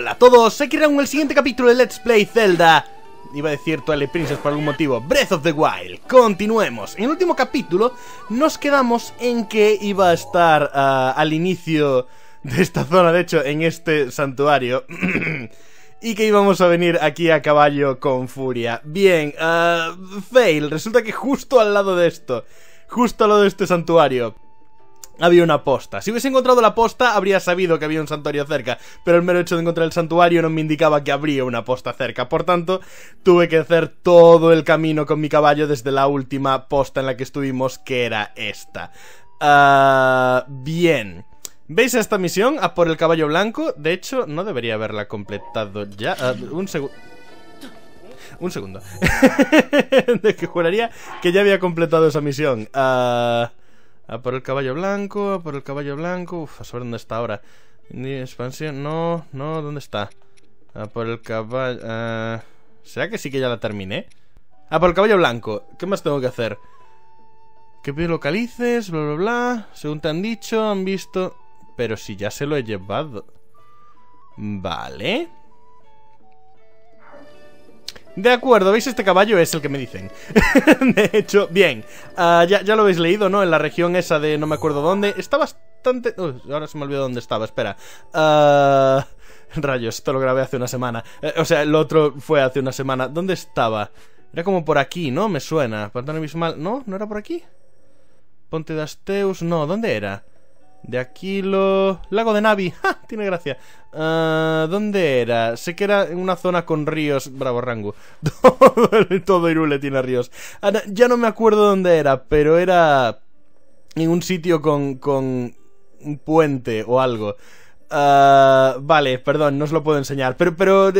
Hola a todos, aquí en el siguiente capítulo de Let's Play Zelda. Iba a decir Twilight Princess por algún motivo. Breath of the Wild, continuemos. En el último capítulo nos quedamos en que iba a estar uh, al inicio de esta zona De hecho, en este santuario Y que íbamos a venir aquí a caballo con furia. Bien, uh, fail, resulta que justo al lado de esto Justo al lado de este santuario había una posta. Si hubiese encontrado la posta, habría sabido que había un santuario cerca, pero el mero hecho de encontrar el santuario no me indicaba que habría una posta cerca. Por tanto, tuve que hacer todo el camino con mi caballo desde la última posta en la que estuvimos, que era esta. Uh, bien. ¿Veis esta misión? A por el caballo blanco. De hecho, no debería haberla completado ya. Uh, un segundo. Un segundo. de que juraría que ya había completado esa misión. Uh... A por el caballo blanco, a por el caballo blanco. Uf, a saber dónde está ahora. Expansión, no, no, ¿dónde está? A por el caballo... Uh... ¿Será que sí que ya la terminé? A por el caballo blanco. ¿Qué más tengo que hacer? Que localices, bla, bla, bla. Según te han dicho, han visto... Pero si ya se lo he llevado. Vale. De acuerdo, ¿veis? Este caballo es el que me dicen De hecho, bien uh, ya, ya, lo habéis leído, ¿no? En la región esa de no me acuerdo dónde Está bastante... ahora se me olvidó dónde estaba, espera uh, Rayos, esto lo grabé hace una semana eh, O sea, el otro fue hace una semana ¿Dónde estaba? Era como por aquí, ¿no? Me suena Pantano abismal ¿No? ¿No era por aquí? Ponte de Asteus No, ¿dónde era? De Aquilo... Lago de Navi. ¡Ja! Tiene gracia. Uh, ¿Dónde era? Sé que era en una zona con ríos. Bravo, Rango. Todo, Irule tiene ríos. Ya no me acuerdo dónde era, pero era en un sitio con, con un puente o algo. Uh, vale, perdón, no os lo puedo enseñar. Pero, pero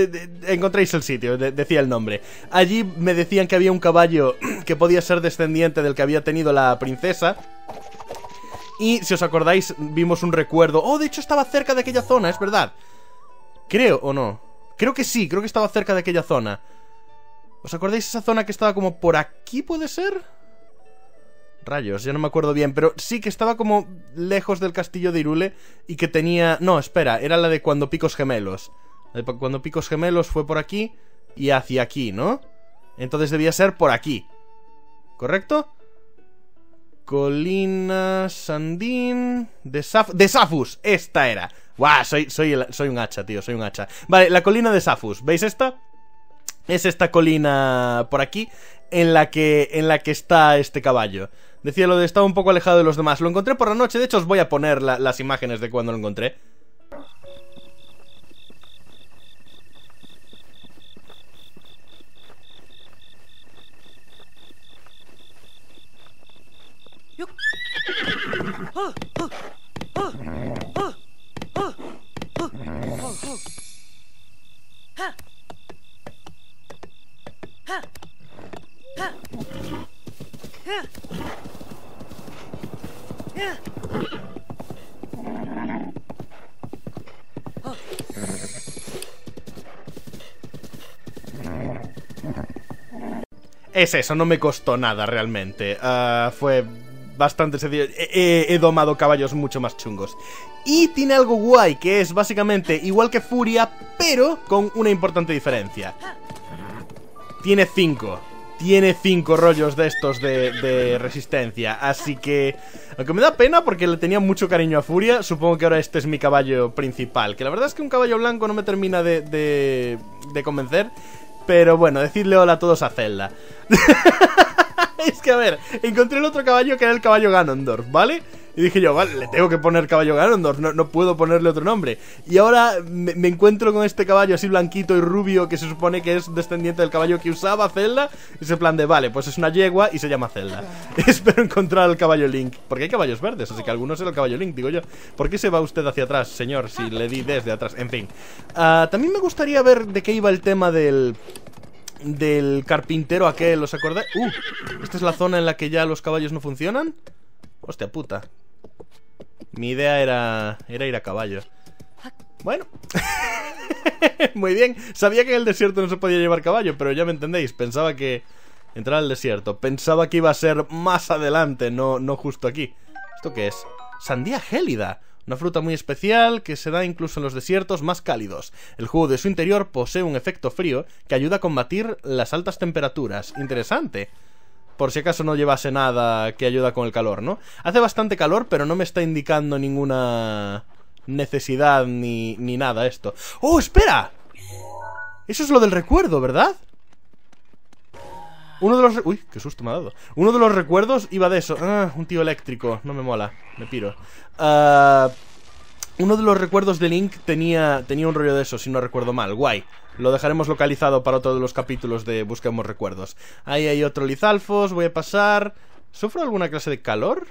encontréis el sitio, de, decía el nombre. Allí me decían que había un caballo que podía ser descendiente del que había tenido la princesa. Y si os acordáis, vimos un recuerdo. Oh, de hecho estaba cerca de aquella zona, es verdad. Creo, ¿o no? Creo que sí, creo que estaba cerca de aquella zona. ¿Os acordáis esa zona que estaba como por aquí, puede ser? Rayos, ya no me acuerdo bien, pero sí que estaba como lejos del castillo de Irule y que tenía... No, espera, era la de cuando Picos Gemelos. Cuando Picos Gemelos fue por aquí y hacia aquí, ¿no? Entonces debía ser por aquí. ¿Correcto? Colina Sandín de, Saf de Safus, esta era. Guau, soy, soy, soy un hacha, tío, soy un hacha. Vale, la colina de Safus, ¿veis esta? Es esta colina por aquí en la que, en la que está este caballo. Decía lo de estaba un poco alejado de los demás. Lo encontré por la noche, de hecho os voy a poner la, las imágenes de cuando lo encontré Es eso, no me costó nada realmente. Uh, fue bastante sencillo. He, domado caballos mucho más chungos. Y tiene algo guay, que es básicamente igual que Furia, pero con una importante diferencia. Tiene cinco. Tiene cinco rollos de estos de, resistencia Así que... Aunque me da pena porque le tenía mucho cariño a Furia Supongo que ahora este es mi caballo principal Que la verdad es que un caballo blanco no me termina de, de, de convencer Pero bueno, decidle hola a todos a Zelda es que a ver, encontré el otro caballo que era el caballo Ganondorf, ¿vale? Y dije yo, vale, le tengo que poner caballo Ganondorf, no, no puedo ponerle otro nombre. Y ahora me, encuentro con este caballo así blanquito y rubio que se supone que es descendiente del caballo que usaba Zelda. Y ese plan de, vale, pues es una yegua y se llama Zelda. Espero encontrar al caballo Link. Porque hay caballos verdes, así que algunos era el caballo Link, digo yo. ¿Por qué se va usted hacia atrás, señor? Si le di desde atrás, en fin. Uh, también me gustaría ver de qué iba el tema del del carpintero aquel, ¿os acordáis? Uh, esta es la zona en la que ya los caballos no funcionan. Hostia puta. Mi idea era, era ir a caballo. Bueno. Muy bien. Sabía que en el desierto no se podía llevar caballo Pero ya me entendéis, pensaba que Entrar al desierto, pensaba que iba a ser más adelante No, no justo aquí. ¿Esto qué es? Sandía gélida Una fruta muy especial que se da incluso en los desiertos más cálidos. El jugo de su interior posee un efecto frío que ayuda a combatir las altas temperaturas. Interesante. Por si acaso no llevase nada que ayuda con el calor, ¿no? Hace bastante calor, pero no me está indicando ninguna necesidad ni, ni nada esto. ¡Oh, espera! Eso es lo del recuerdo, ¿verdad? Uno de los... Uy, qué susto me ha dado. Uno de los recuerdos iba de eso. Ah, un tío eléctrico. No me mola. Me piro. Ah, uno de los recuerdos de Link tenía, tenía un rollo de eso, si no recuerdo mal. Guay. Lo dejaremos localizado para otro de los capítulos de Busquemos Recuerdos. Ahí hay otro Lizalfos. Voy a pasar... ¿Sufro alguna clase de calor?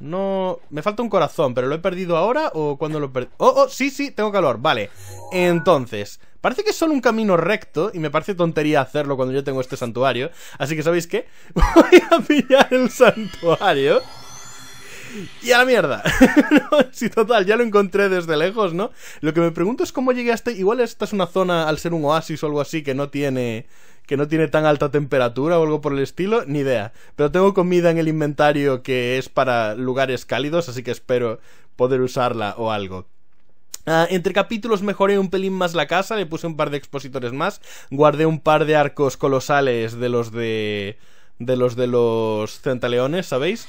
No... Me falta un corazón, pero ¿lo he perdido ahora o cuando lo perdí? Oh, oh, sí, sí, tengo calor, vale Entonces, parece que es solo un camino recto Y me parece tontería hacerlo cuando yo tengo este santuario Así que, ¿sabéis qué? Voy a pillar el santuario y a la mierda. sí, total, ya lo encontré desde lejos, ¿no? Lo que me pregunto es cómo llegué a este... Igual esta es una zona, al ser un oasis o algo así, que no tiene que no tiene tan alta temperatura o algo por el estilo, ni idea. Pero tengo comida en el inventario que es para lugares cálidos, así que espero poder usarla o algo. Ah, entre capítulos mejoré un pelín más la casa, le puse un par de expositores más, guardé un par de arcos colosales de los de... de los de los centaleones, ¿sabéis?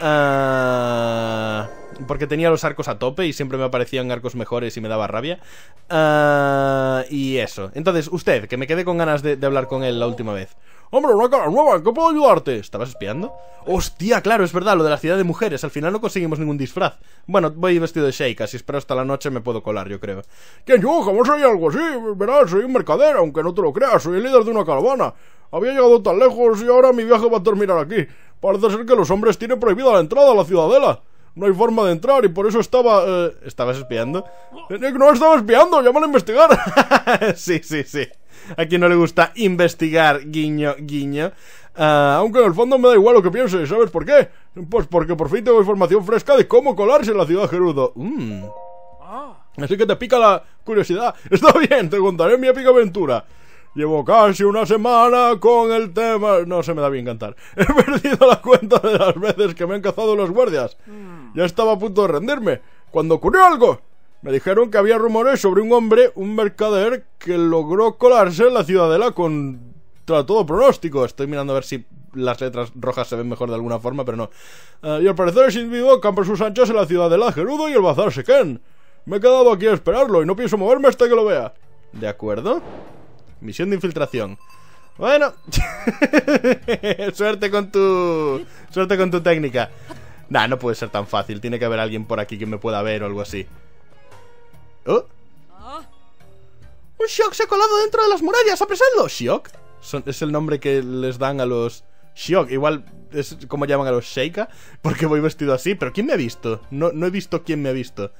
Ah, porque tenía los arcos a tope y siempre me aparecían arcos mejores y me daba rabia. Ah, y eso. Entonces, usted, que me quedé con ganas de, hablar con él la última vez. Hombre, una cara nueva, ¿qué puedo ayudarte? ¿Estabas espiando? Hostia, claro, es verdad, lo de la ciudad de mujeres. Al final no conseguimos ningún disfraz. Bueno, voy vestido de Sheikah, si espero hasta la noche me puedo colar, yo creo. ¿Quién yo? Jamás soy algo así. Verás, soy un mercader, aunque no te lo creas. Soy el líder de una caravana. Había llegado tan lejos y ahora mi viaje va a terminar aquí. Parece ser que los hombres tienen prohibida la entrada a la ciudadela. No hay forma de entrar y por eso estaba... Eh, ¿Estabas espiando? Eh, no estaba espiando, llámalo a investigar. sí, sí, sí. A quien no le gusta investigar, guiño, guiño. Ah, aunque en el fondo me da igual lo que piense, ¿sabes por qué? Pues porque por fin tengo información fresca de cómo colarse en la ciudad Gerudo. Mm. Así que te pica la curiosidad. Está bien, te contaré mi épica aventura. Llevo casi una semana con el tema... No se me da bien cantar. He perdido la cuenta de las veces que me han cazado los guardias. Ya estaba a punto de rendirme. Cuando ocurrió algo. Me dijeron que había rumores sobre un hombre, un mercader, que logró colarse en la ciudadela contra todo pronóstico. Estoy mirando a ver si las letras rojas se ven mejor de alguna forma, pero no. Eh, y al parecer ese individuo campa sus anchas en la ciudadela Gerudo y el bazar Sequen. Me he quedado aquí a esperarlo y no pienso moverme hasta que lo vea. ¿De acuerdo? Misión de infiltración. Bueno. Suerte con tu... Suerte con tu técnica. Nah, no puede ser tan fácil. Tiene que haber alguien por aquí que me pueda ver o algo así. ¿Oh? ¡Un Shiok se ha colado dentro de las murallas! ¡Apresadlo! ¿Shiok? es el nombre que les dan a los... Shiok, igual es como llaman a los Sheikah Porque voy vestido así, pero ¿quién me ha visto? No, no he visto quién me ha visto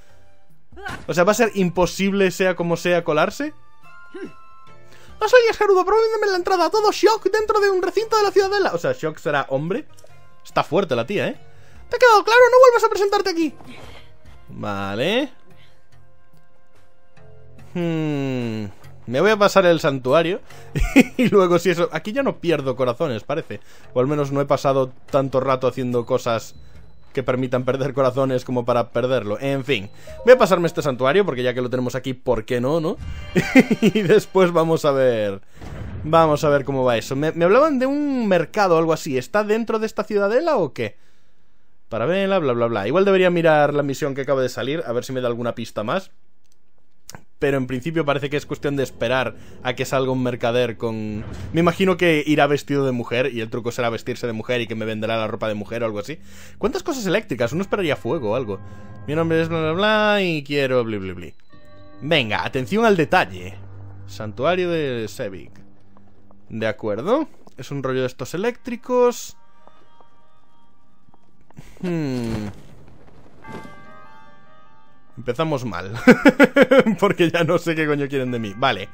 O sea, ¿va a ser imposible sea como sea colarse? No soy Gerudo, prométeme la entrada. Todo Shock dentro de un recinto de la ciudadela. O sea, Shock será hombre. Está fuerte la tía, ¿eh? ¿Te ha quedado claro? No vuelvas a presentarte aquí. Vale. Hmm. Me voy a pasar el santuario y luego si eso... Aquí ya no pierdo corazones, parece. O al menos no he pasado tanto rato haciendo cosas que permitan perder corazones como para perderlo. En fin, voy a pasarme este santuario porque ya que lo tenemos aquí, ¿por qué no, no? y después vamos a ver... Vamos a ver cómo va eso. Me, hablaban de un mercado o algo así. ¿Está dentro de esta ciudadela o qué? Para verla, bla, bla, bla. Igual debería mirar la misión que acaba de salir, a ver si me da alguna pista más pero en principio parece que es cuestión de esperar a que salga un mercader con... Me imagino que irá vestido de mujer y el truco será vestirse de mujer y que me venderá la ropa de mujer o algo así. ¿Cuántas cosas eléctricas? Uno esperaría fuego o algo. Mi nombre es bla bla bla y quiero bli bli bli. Venga, atención al detalle. Santuario de Sevik. De acuerdo. Es un rollo de estos eléctricos. Hmm... Empezamos mal. Porque ya no sé qué coño quieren de mí. Vale.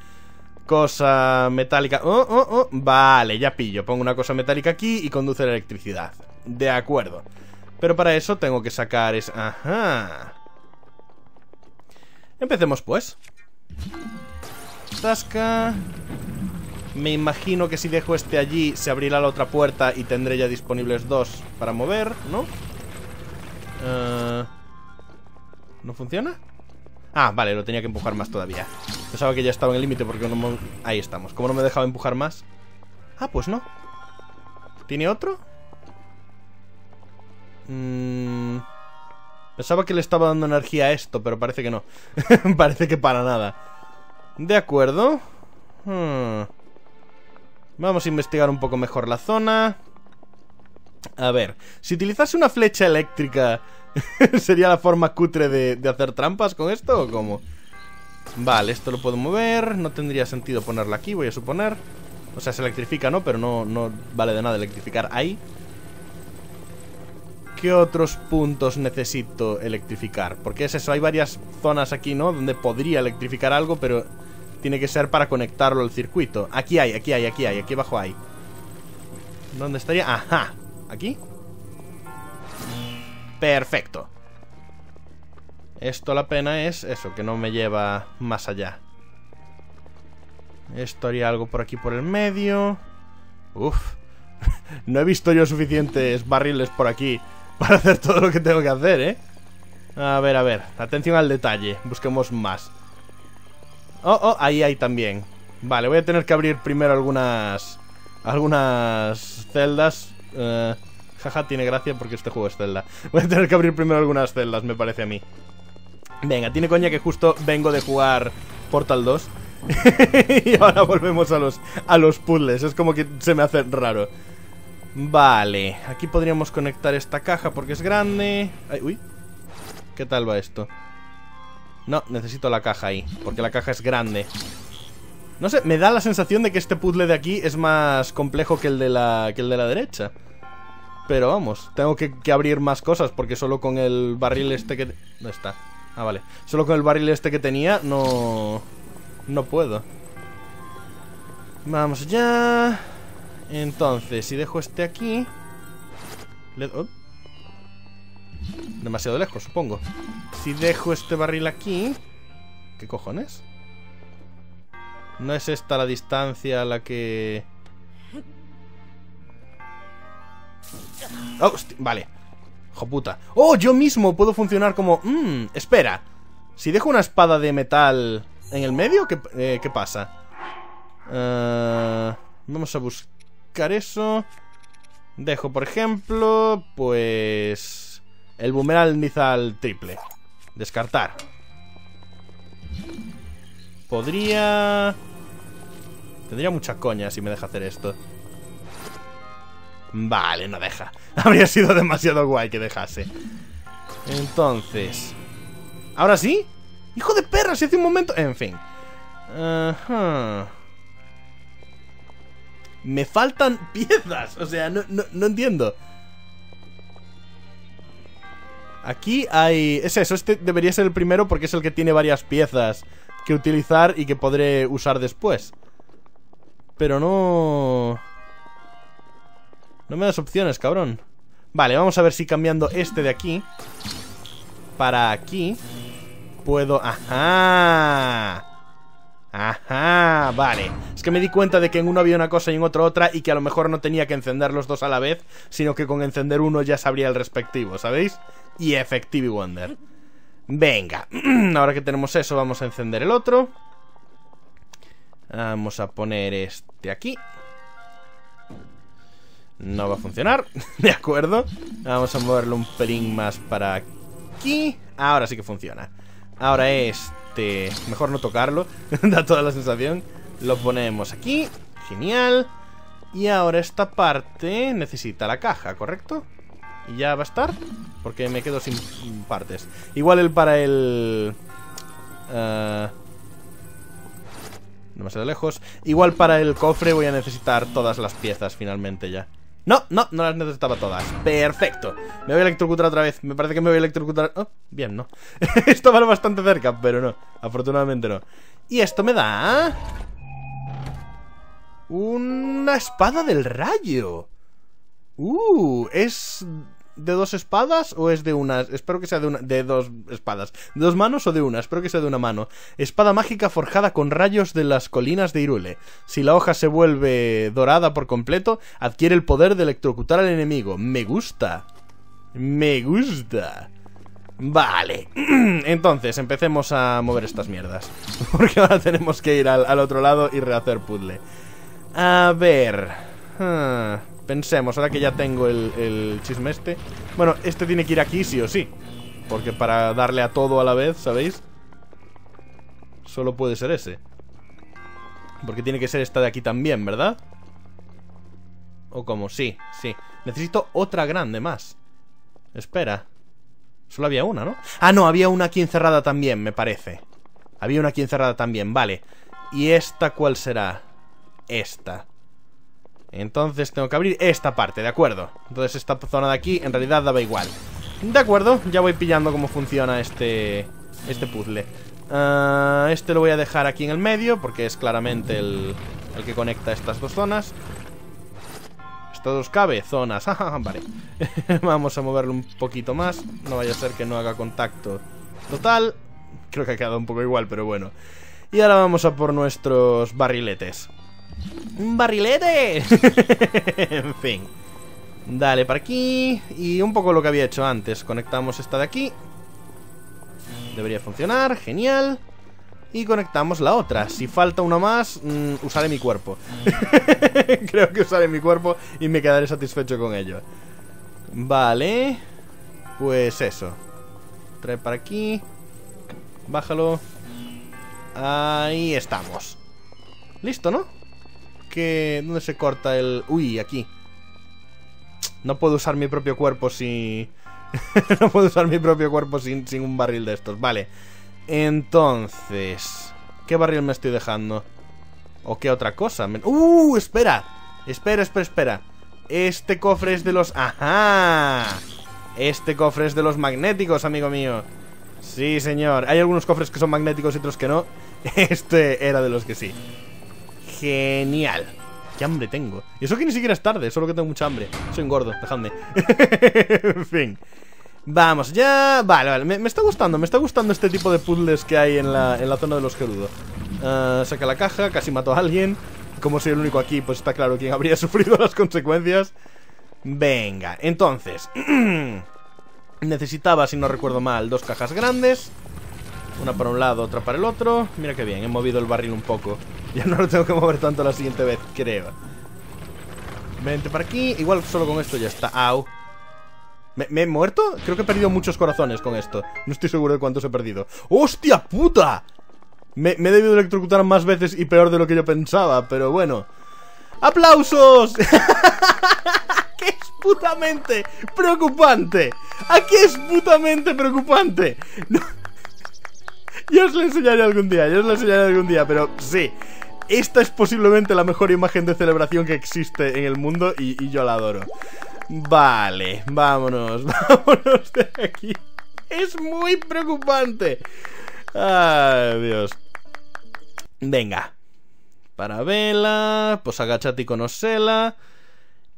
Cosa metálica. Oh, oh, oh. Vale, ya pillo. Pongo una cosa metálica aquí y conduce la electricidad. De acuerdo. Pero para eso tengo que sacar es... Ajá. Empecemos pues. Tasca. Me imagino que si dejo este allí se abrirá la otra puerta y tendré ya disponibles dos para mover, ¿no? Eh... ¿No funciona? Ah, vale, lo tenía que empujar más todavía Pensaba que ya estaba en el límite porque no me... Ahí estamos, ¿cómo no me dejaba empujar más? Ah, pues no ¿Tiene otro? Mmm... Pensaba que le estaba dando energía a esto, pero parece que no. parece que para nada. De acuerdo. Hmm. Vamos a investigar un poco mejor la zona. A ver, si utilizase una flecha eléctrica, ¿sería la forma cutre de, hacer trampas con esto o cómo? Vale, esto lo puedo mover. No tendría sentido ponerla aquí, voy a suponer. O sea, se electrifica, ¿no? Pero no, no vale de nada electrificar ahí. ¿Qué otros puntos necesito electrificar? Porque es eso, hay varias zonas aquí, ¿no? Donde podría electrificar algo, pero tiene que ser para conectarlo al circuito. Aquí hay, aquí hay, aquí hay, aquí abajo hay. ¿Dónde estaría? Ajá. ¿Aquí? Perfecto. Esto la pena es eso, que no me lleva más allá. Esto haría algo por aquí por el medio. Uf. no he visto yo suficientes barriles por aquí para hacer todo lo que tengo que hacer, ¿eh? A ver, a ver. Atención al detalle. Busquemos más. Oh, oh, ahí hay también. Vale, voy a tener que abrir primero algunas... Algunas celdas. Eh, jaja, tiene gracia porque este juego es celda. Voy a tener que abrir primero algunas celdas, me parece a mí. Venga, tiene coña que justo vengo de jugar Portal 2. y ahora volvemos a los, a los puzzles. Es como que se me hace raro. Vale, aquí podríamos conectar esta caja porque es grande. uy, ¿qué tal va esto? No, necesito la caja ahí, porque la caja es grande. No sé, me da la sensación de que este puzzle de aquí es más complejo que el de la, que el de la derecha. Pero vamos, tengo que, abrir más cosas porque solo con el barril este que... ¿Dónde está? Ah, vale. Solo con el barril este que tenía no... No puedo. Vamos allá... Entonces, si dejo este aquí... Oh. Demasiado lejos, supongo. Si dejo este barril aquí... ¿Qué cojones? No es esta la distancia a la que... Oh, vale. Hijo puta. ¡Oh! Yo mismo puedo funcionar como... Mmm, espera. Si dejo una espada de metal en el medio, ¿qué, eh, ¿qué pasa? Uh, vamos a buscar eso. Dejo, por ejemplo, pues... El boomerang Nizal triple. Descartar. Podría... Tendría mucha coña si me deja hacer esto. Vale, no deja. Habría sido demasiado guay que dejase. Entonces... ¿Ahora sí? ¡Hijo de perra! Si hace un momento... En fin. Me faltan piezas. O sea, no, no, entiendo. Aquí hay... Es eso, este debería ser el primero porque es el que tiene varias piezas que utilizar y que podré usar después. Pero no... No me das opciones, cabrón. Vale, vamos a ver si cambiando este de aquí para aquí puedo... ¡Ajá! Ajá, vale. Es que me di cuenta de que en uno había una cosa y en otro otra y que a lo mejor no tenía que encender los dos a la vez, sino que con encender uno ya sabría el respectivo, ¿sabéis? Y Effective Wonder. Venga, ahora que tenemos eso vamos a encender el otro. Vamos a poner este aquí. No va a funcionar, de acuerdo. Vamos a moverlo un pelín más para aquí. Ahora sí que funciona. Ahora este mejor no tocarlo, da toda la sensación. Lo ponemos aquí, genial. Y ahora esta parte necesita la caja, ¿correcto? Y ya va a estar, porque me quedo sin partes. Igual el para el... Uh, demasiado lejos. Igual para el cofre voy a necesitar todas las piezas finalmente ya. No, no, no las necesitaba todas. Perfecto, me voy a electrocutar otra vez. Me parece que me voy a electrocutar. Oh, Bien, no Esto va bastante cerca, pero no. Afortunadamente no. Y esto me da... Una espada del rayo. Uh, es de dos espadas o es de una? Espero que sea de, una, de dos espadas. ¿De dos manos o de una? Espero que sea de una mano. Espada mágica forjada con rayos de las colinas de Irule. Si la hoja se vuelve dorada por completo, adquiere el poder de electrocutar al enemigo. Me gusta. Me gusta. Vale, entonces empecemos a mover estas mierdas Porque ahora tenemos que ir al, otro lado y rehacer puzzle A ver ah, Pensemos, ahora que ya tengo el, chisme este. Bueno, este tiene que ir aquí sí o sí. Porque para darle a todo a la vez, ¿sabéis? Solo puede ser ese. Porque tiene que ser esta de aquí también, ¿verdad? O como, sí, sí. Necesito otra grande más. Espera. Solo había una, ¿no? Ah, no, había una aquí encerrada también, me parece. Había una aquí encerrada también, vale. ¿Y esta cuál será? Esta Entonces tengo que abrir esta parte, de acuerdo Entonces esta zona de aquí en realidad daba igual De acuerdo, ya voy pillando cómo funciona este, este puzzle uh, Este lo voy a dejar aquí en el medio Porque es claramente el, el que conecta estas dos zonas todos cabe, zonas. vale. Vamos a moverlo un poquito más. No vaya a ser que no haga contacto total. Creo que ha quedado un poco igual, pero bueno. Y ahora vamos a por nuestros barriletes. ¡Un barrilete! en fin. Dale para aquí. Y un poco lo que había hecho antes. Conectamos esta de aquí. Debería funcionar. Genial. Y conectamos la otra. Si falta una más, mm, usaré mi cuerpo. Creo que usaré mi cuerpo y me quedaré satisfecho con ello. Vale. Pues eso. Trae para aquí. Bájalo. Ahí estamos. Listo, ¿no? Que... ¿Dónde se corta el...? Uy, aquí. No puedo usar mi propio cuerpo si... no puedo usar mi propio cuerpo sin, sin un barril de estos. Vale. Entonces... ¿Qué barril me estoy dejando? ¿O qué otra cosa? ¡Uh! Espera. Espera, espera, espera. Este cofre es de los... ¡Ajá! Este cofre es de los magnéticos, amigo mío. Sí, señor. Hay algunos cofres que son magnéticos y otros que no. Este era de los que sí. Genial. Qué hambre tengo. Y eso que ni siquiera es tarde, solo que tengo mucha hambre. Soy un gordo, dejadme. en fin. Vamos, ya... Vale, vale, me, está gustando, me está gustando este tipo de puzzles que hay en la, en la zona de los Gerudo uh, Saca la caja, casi mató a alguien Como soy el único aquí, pues está claro quién habría sufrido las consecuencias Venga, entonces Necesitaba, si no recuerdo mal, dos cajas grandes Una para un lado, otra para el otro Mira qué bien, he movido el barril un poco Ya no lo tengo que mover tanto la siguiente vez, creo Vente para aquí Igual solo con esto ya está Au ¿Me, he muerto? Creo que he perdido muchos corazones con esto No estoy seguro de cuántos he perdido ¡Hostia puta! Me, he debido electrocutar más veces y peor de lo que yo pensaba Pero bueno ¡Aplausos! ¡Qué es putamente preocupante! ¡Aquí es putamente preocupante! Yo os lo enseñaré algún día, yo os lo enseñaré algún día, pero sí Esta es posiblemente la mejor imagen de celebración que existe en el mundo y yo la adoro Vale, vámonos, vámonos de aquí. Es muy preocupante. Ay, Dios. Venga. Para vela, pues agachate y conosela.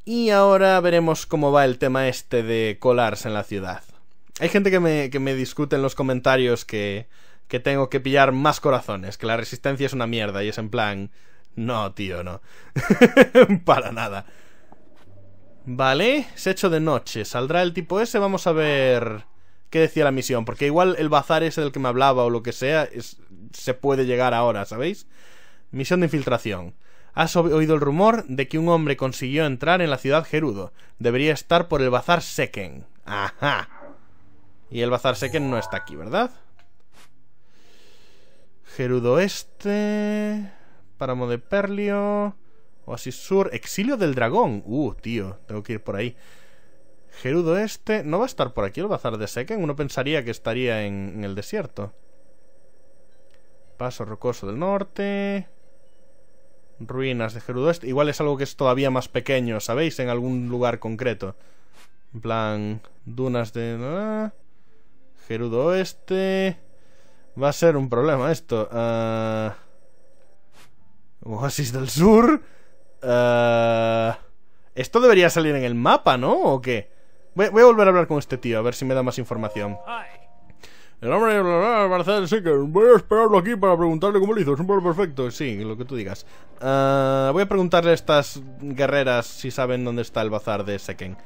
Y ahora veremos cómo va el tema este de colarse en la ciudad. Hay gente que me, que me discute en los comentarios que, que tengo que pillar más corazones, que la resistencia es una mierda y es en plan... No, tío, no. Para nada. Vale, se ha hecho de noche. ¿Saldrá el tipo ese? Vamos a ver qué decía la misión. Porque igual el bazar ese del que me hablaba o lo que sea, se puede llegar ahora, ¿sabéis? Misión de infiltración. Has oído el rumor de que un hombre consiguió entrar en la ciudad Gerudo. Debería estar por el bazar Seken. Ajá. Y el bazar Seken no está aquí, ¿verdad? Gerudo este... Páramo de Perlio... Oasis Sur, Exilio del Dragón. Uh, tío, tengo que ir por ahí. Gerudo Este, ¿no va a estar por aquí el bazar de Seken? Uno pensaría que estaría en, el desierto. Paso Rocoso del Norte. Ruinas de Gerudo Este. Igual es algo que es todavía más pequeño, ¿sabéis? En algún lugar concreto. En plan, dunas de... Gerudo Oeste... Va a ser un problema esto. Uh... Oasis del Sur... Uh, esto debería salir en el mapa, ¿no? ¿O qué? Voy, a volver a hablar con este tío, a ver si me da más información. El hombre Voy a esperarlo aquí para preguntarle cómo lo hizo. Es un pueblo perfecto. Sí, lo que tú digas. Uh, voy a preguntarle a estas guerreras si saben dónde está el bazar de Seken.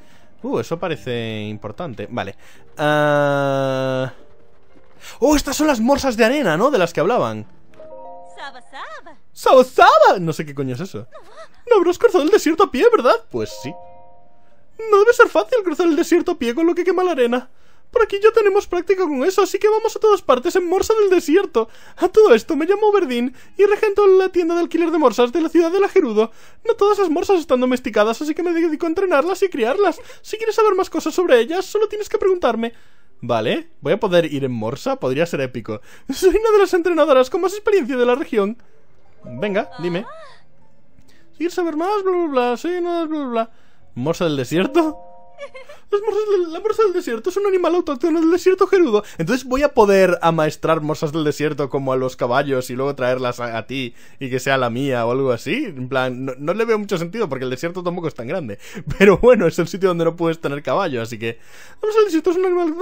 Uh, eso parece importante. Vale. Ah... Oh, estas son las morsas de arena, ¿no? De las que hablaban. ¡Saba, saba! No sé qué coño es eso. No habrás cruzado el desierto a pie, ¿verdad? Pues sí. No debe ser fácil cruzar el desierto a pie con lo que quema la arena. Por aquí ya tenemos práctica con eso, así que vamos a todas partes en Morsa del Desierto. A todo esto me llamo Verdín y regento la tienda de alquiler de morsas de la ciudad de la Gerudo. No todas las morsas están domesticadas, así que me dedico a entrenarlas y criarlas. Si quieres saber más cosas sobre ellas, solo tienes que preguntarme. Vale, voy a poder ir en Morsa, podría ser épico. Soy una de las entrenadoras con más experiencia de la región. Venga, dime. Quieres saber más, bla bla bla, soy una bla bla. ¿Morsa del desierto? la morsa del desierto es un animal autóctono del desierto gerudo. Entonces voy a poder amaestrar morsas del desierto como a los caballos y luego traerlas a, ti y que sea la mía o algo así. En plan, no, le veo mucho sentido porque el desierto tampoco es tan grande. Pero bueno, es el sitio donde no puedes tener caballo, así que... La morsa del desierto es un animal...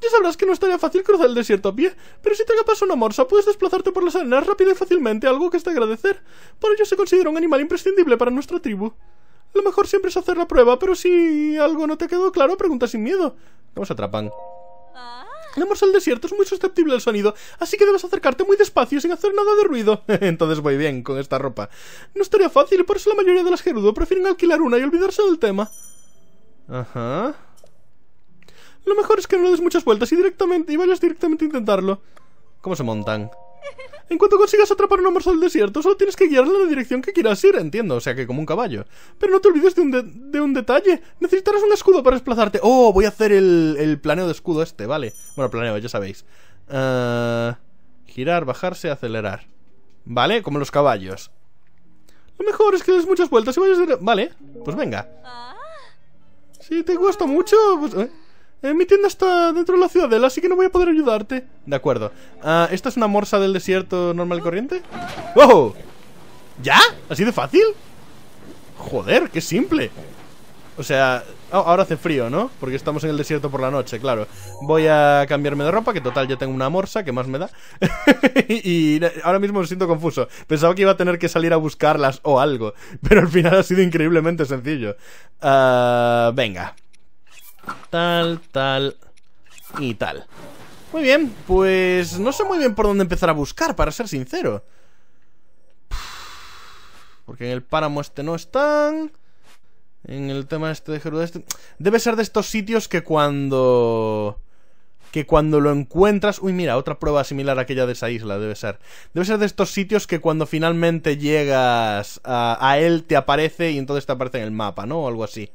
Ya sabrás que no estaría fácil cruzar el desierto a pie, pero si te pasa una morsa puedes desplazarte por las arenas rápido y fácilmente, algo que es de agradecer. Por ello se considera un animal imprescindible para nuestra tribu. Lo mejor siempre es hacer la prueba, pero si algo no te quedó claro, pregunta sin miedo. ¿Cómo se atrapan? La morsa del desierto es muy susceptible al sonido, así que debes acercarte muy despacio sin hacer nada de ruido. Entonces voy bien con esta ropa. No estaría fácil, por eso la mayoría de las Gerudo prefieren alquilar una y olvidarse del tema. Ajá. Lo mejor es que no le des muchas vueltas y directamente y vayas directamente a intentarlo. ¿Cómo se montan? En cuanto consigas atrapar una morsa del desierto, solo tienes que guiarla en la dirección que quieras ir, entiendo, o sea que como un caballo. Pero no te olvides de un, de, un detalle. Necesitarás un escudo para desplazarte. Oh, voy a hacer el, el planeo de escudo este, vale. Bueno, planeo, ya sabéis. Uh, girar, bajarse, acelerar. Vale, como los caballos. Lo mejor es que des muchas vueltas y vayas... De... Vale, pues venga. Si te cuesta mucho, pues... ¿eh? Eh, mi tienda está dentro de la ciudadela, así que no voy a poder ayudarte. De acuerdo. Uh, ¿Esta es una morsa del desierto normal y corriente? ¡Wow! ¿Ya? ¿Así de fácil? Joder, qué simple. O sea, ahora hace frío, ¿no? Porque estamos en el desierto por la noche, claro. Voy a cambiarme de ropa, que total ya tengo una morsa, que más me da. y ahora mismo me siento confuso. Pensaba que iba a tener que salir a buscarlas o algo. Pero al final ha sido increíblemente sencillo. Uh, venga tal, tal y tal. Muy bien, pues no sé muy bien por dónde empezar a buscar, para ser sincero. Porque en el páramo este no están. En el tema este de Gerudo este... Debe ser de estos sitios que cuando... Que cuando lo encuentras... Uy, mira, otra prueba similar a aquella de esa isla, debe ser. Debe ser de estos sitios que cuando finalmente llegas a, a él te aparece y entonces te aparece en el mapa, ¿no? O algo así.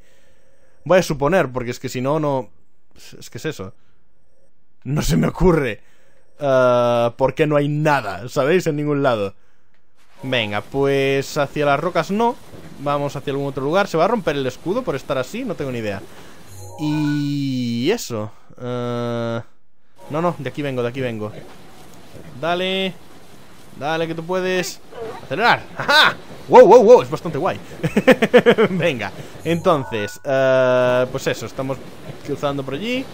Voy a suponer, porque es que si no, no... Es que es eso. No se me ocurre. Uh, ¿Por qué no hay nada? ¿Sabéis? En ningún lado. Venga, pues hacia las rocas no. Vamos hacia algún otro lugar. ¿Se va a romper el escudo por estar así? No tengo ni idea. Y eso. Uh, no, no, de aquí vengo, de aquí vengo. Dale. Dale, que tú puedes. Acelerar. ¡Ajá! ¡Wow, wow, wow! Es bastante guay. Venga, entonces, uh, pues eso, estamos cruzando por allí.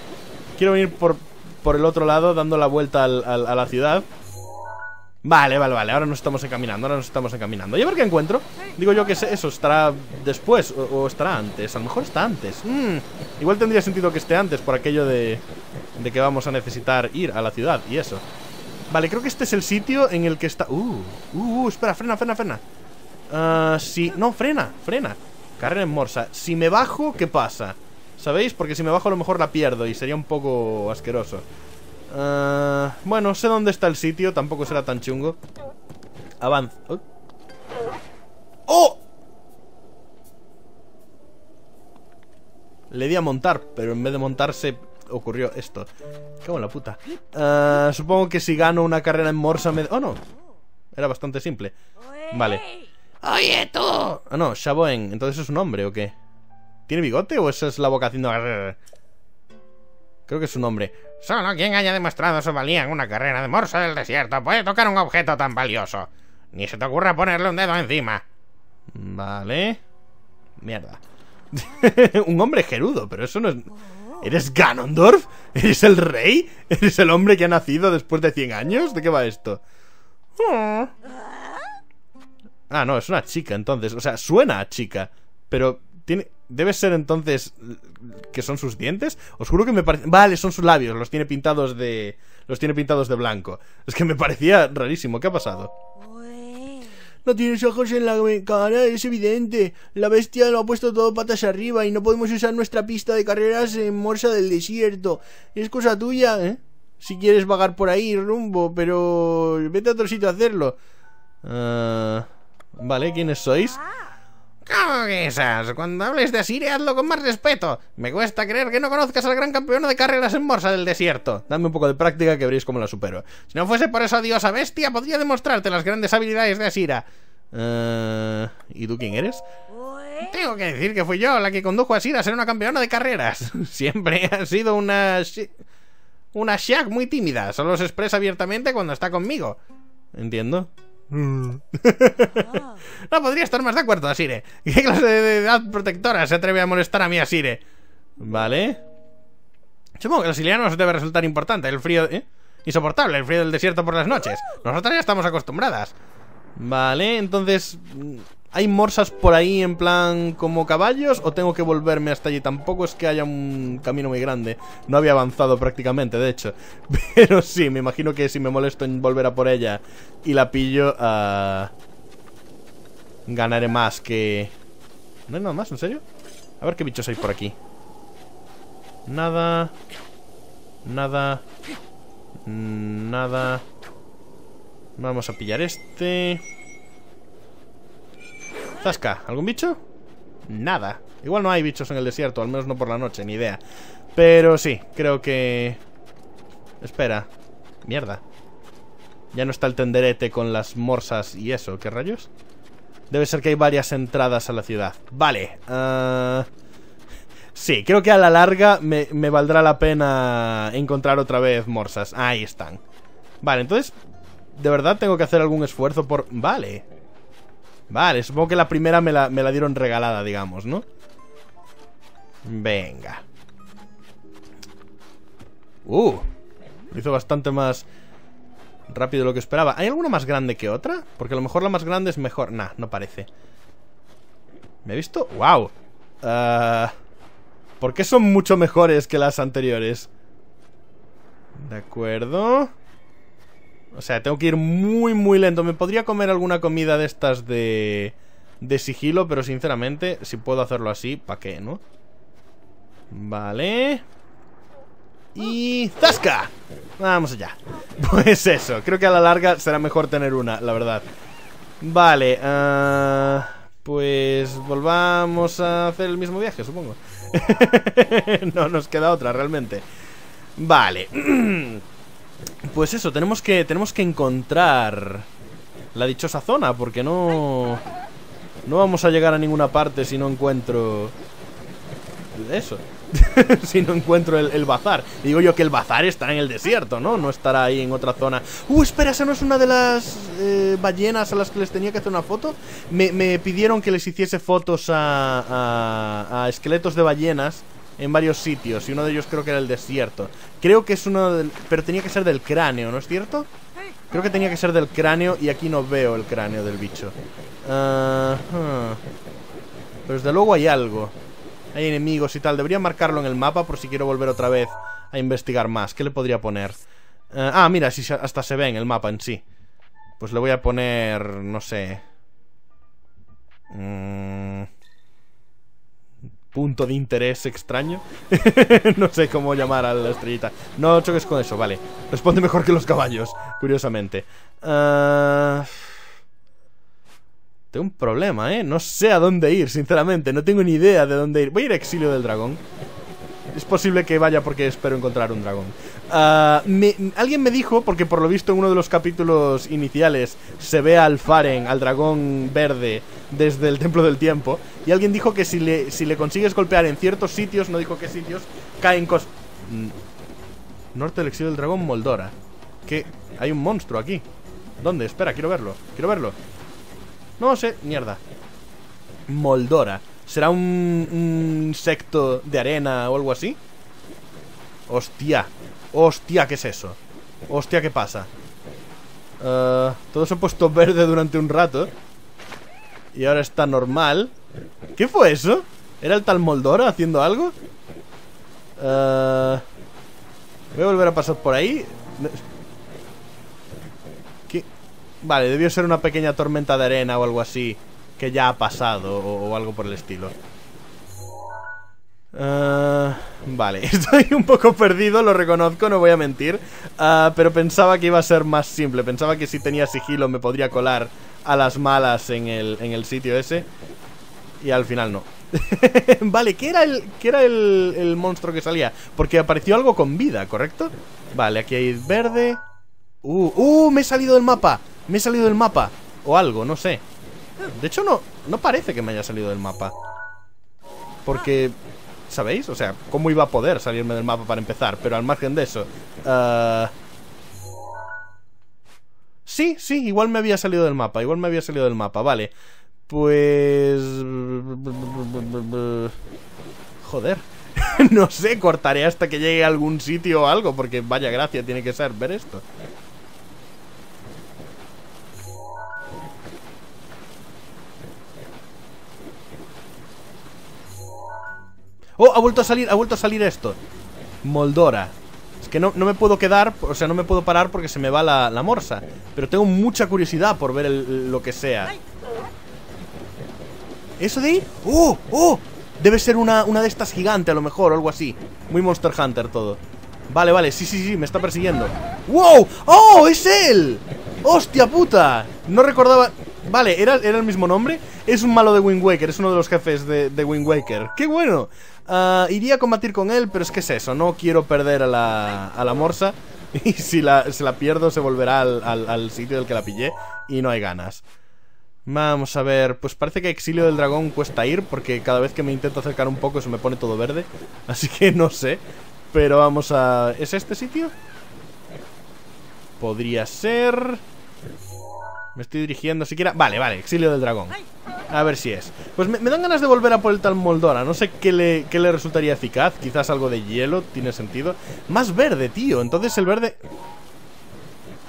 Quiero venir por, por el otro lado, dando la vuelta a la ciudad. Vale, vale, vale, ahora nos estamos encaminando, ahora nos estamos encaminando Y a ver qué encuentro Digo yo que eso estará después o, estará antes A lo mejor está antes mm, Igual tendría sentido que esté antes por aquello de, de que vamos a necesitar ir a la ciudad y eso Vale, creo que este es el sitio en el que está... Uh, uh, uh espera, frena, frena, frena uh, Si... No, frena, frena Carrera en morsa Si me bajo, ¿qué pasa? ¿Sabéis? Porque si me bajo a lo mejor la pierdo y sería un poco asqueroso uh, Bueno, sé dónde está el sitio Tampoco será tan chungo Avanza ¡Oh! Le di a montar, pero en vez de montarse ocurrió esto. Qué la puta. Uh, supongo que si gano una carrera en Morsa me... Oh, no. Era bastante simple. Vale. ¡Oye, tú! Ah, no, Shaboen. ¿Entonces es un hombre o qué? ¿Tiene bigote o esa es la boca haciendo... Creo que es un hombre. Solo quien haya demostrado su valía en una carrera de morsa del desierto puede tocar un objeto tan valioso. Ni se te ocurra ponerle un dedo encima. Vale. Mierda. un hombre gerudo, pero eso no es... ¿Eres Ganondorf? ¿Eres el rey? ¿Eres el hombre que ha nacido después de 100 años? ¿De qué va esto? Ah, no, es una chica entonces. O sea, suena a chica. Pero tiene... Debe ser entonces que son sus dientes. Os juro que me parece... Vale, son sus labios, los tiene pintados de... Los tiene pintados de blanco. Es que me parecía rarísimo. ¿Qué ha pasado? No tienes ojos en la cara, es evidente. La bestia lo ha puesto todo patas arriba y no podemos usar nuestra pista de carreras en Morsa del Desierto. Es cosa tuya, ¿eh? Si quieres vagar por ahí, rumbo, pero vete a otro sitio a hacerlo. Ah, vale, ¿quiénes sois? ¿Cómo que esas? Cuando hables de Asiria, hazlo con más respeto. Me cuesta creer que no conozcas al gran campeón de carreras en Morsa del Desierto. Dame un poco de práctica que veréis cómo la supero. Si no fuese por esa diosa bestia, podría demostrarte las grandes habilidades de Asira. Uh, ¿Y tú quién eres? Tengo que decir que fui yo la que condujo a Asira a ser una campeona de carreras. Siempre ha sido una... Una Shaq muy tímida. Solo se expresa abiertamente cuando está conmigo. Entiendo. no podría estar más de acuerdo, Asire. ¿Qué clase de edad protectora se atreve a molestar a mi Asire? Vale. Supongo que los nos debe resultar importante. El frío... ¿eh? Insoportable, el frío del desierto por las noches. Nosotras ya estamos acostumbradas. Vale, entonces... ¿Hay morsas por ahí en plan como caballos o tengo que volverme hasta allí? Tampoco es que haya un camino muy grande. No había avanzado prácticamente, de hecho. Pero sí, me imagino que si me molesto en volver a por ella y la pillo, uh, ganaré más que... ¿No hay nada más? ¿En serio? A ver qué bichos hay por aquí. Nada. Nada. Nada. Vamos a pillar este... Zasca, ¿algún bicho? Nada. Igual no hay bichos en el desierto, al menos no por la noche, ni idea. Pero sí, creo que... Espera. Mierda. Ya no está el tenderete con las morsas y eso, ¿qué rayos? Debe ser que hay varias entradas a la ciudad. Vale uh... Sí, creo que a la larga me, me valdrá la pena encontrar otra vez morsas. Ahí están. Vale, entonces ¿De verdad tengo que hacer algún esfuerzo por...? Vale Vale, supongo que la primera me la, dieron regalada, digamos, ¿no? Venga Uh Lo hizo bastante más rápido de lo que esperaba ¿Hay alguna más grande que otra? Porque a lo mejor la más grande es mejor Nah, no parece ¿Me he visto? ¡Wow! Uh, ¿Por qué son mucho mejores que las anteriores? De acuerdo o sea, tengo que ir muy, muy lento. Me podría comer alguna comida de estas de... De sigilo, pero sinceramente, si puedo hacerlo así, ¿para qué, no? Vale... Y... ¡Zasca! Vamos allá. Pues eso, creo que a la larga será mejor tener una, la verdad. Vale, uh, pues volvamos a hacer el mismo viaje, supongo. no nos queda otra, realmente. Vale. Pues eso, tenemos que, tenemos que encontrar la dichosa zona, porque no... No vamos a llegar a ninguna parte si no encuentro... Eso. si no encuentro el, bazar. digo yo que el bazar está en el desierto, ¿no? No estará ahí en otra zona. Uh, espera, esa no es una de las eh, ballenas a las que les tenía que hacer una foto. Me, pidieron que les hiciese fotos a, a esqueletos de ballenas en varios sitios y uno de ellos creo que era el desierto. Creo que es uno del... Pero tenía que ser del cráneo, ¿no es cierto? Creo que tenía que ser del cráneo y aquí no veo el cráneo del bicho. Pero desde luego hay algo. Hay enemigos y tal. Debería marcarlo en el mapa por si quiero volver otra vez a investigar más. ¿Qué le podría poner? Eh, ah, mira, si hasta se ve en el mapa en sí. Pues le voy a poner... no sé... Mmm punto de interés extraño. no sé cómo llamar a la estrellita. No choques con eso, vale. Responde mejor que los caballos, curiosamente. Uh... Tengo un problema, ¿eh? No sé a dónde ir, sinceramente. No tengo ni idea de dónde ir. Voy a ir a Exilio del Dragón. Es posible que vaya porque espero encontrar un dragón. Ah, alguien me dijo, porque por lo visto en uno de los capítulos iniciales se ve al Faren, al dragón verde, desde el Templo del Tiempo. Y alguien dijo que si le, si le consigues golpear en ciertos sitios, no dijo qué sitios, caen cos... Mm. Norte del exilio del dragón Moldora. ¿Qué? Hay un monstruo aquí. ¿Dónde? Espera, quiero verlo. Quiero verlo. No sé, mierda. Moldora. ¿Será un, un insecto de arena o algo así? Hostia. Hostia, ¿qué es eso? Hostia, ¿qué pasa? Uh, todo se ha puesto verde durante un rato Y ahora está normal ¿Qué fue eso? ¿Era el tal Moldora haciendo algo? Eh, voy a volver a pasar por ahí. Vale, debió ser una pequeña tormenta de arena o algo así que ya ha pasado o algo por el estilo. Uh, vale, estoy un poco perdido, lo reconozco, no voy a mentir. Uh, Pero pensaba que iba a ser más simple Pensaba que si tenía sigilo me podría colar a las malas en el, en el sitio ese Y al final no. Vale, ¿qué era, el, qué era el, el monstruo que salía? Porque apareció algo con vida, ¿correcto? Vale, aquí hay verde. Uh, uh, me he salido del mapa Me he salido del mapa. O algo, no sé. De hecho no, no parece que me haya salido del mapa. Porque ¿Sabéis? O sea, ¿cómo iba a poder salirme del mapa para empezar? Pero al margen de eso uh... Sí, sí, igual me había salido del mapa Igual me había salido del mapa, vale Pues... Joder No sé, cortaré hasta que llegue a algún sitio o algo Porque vaya gracia tiene que ser ver esto ¡Oh! Ha vuelto a salir, ha vuelto a salir esto Moldora Es que no, no me puedo quedar, o sea, no me puedo parar porque se me va la, la morsa Pero tengo mucha curiosidad por ver lo que sea ¿Eso de ahí? ¡Oh! ¡Oh! Debe ser una, una de estas gigantes a lo mejor, o algo así Muy Monster Hunter todo Vale, vale, sí, sí, sí, me está persiguiendo ¡Wow! ¡Oh! ¡Es él! ¡Hostia puta! No recordaba... Vale, ¿era, ¿era el mismo nombre? Es un malo de Wind Waker, es uno de los jefes de, de Wind Waker ¡Qué bueno! Uh, iría a combatir con él, pero es que es eso, no quiero perder a la, a la morsa Y si la, la pierdo se volverá al, al, al, sitio del que la pillé Y no hay ganas Vamos a ver, pues parece que Exilio del Dragón cuesta ir Porque cada vez que me intento acercar un poco se me pone todo verde Así que no sé Pero vamos a... ¿Es este sitio? Podría ser... Me estoy dirigiendo siquiera... Vale, vale, Exilio del Dragón. A ver si es. Pues me, dan ganas de volver a por el tal Moldora No sé qué le, qué le resultaría eficaz. Quizás algo de hielo, tiene sentido. Más verde, tío, entonces el verde...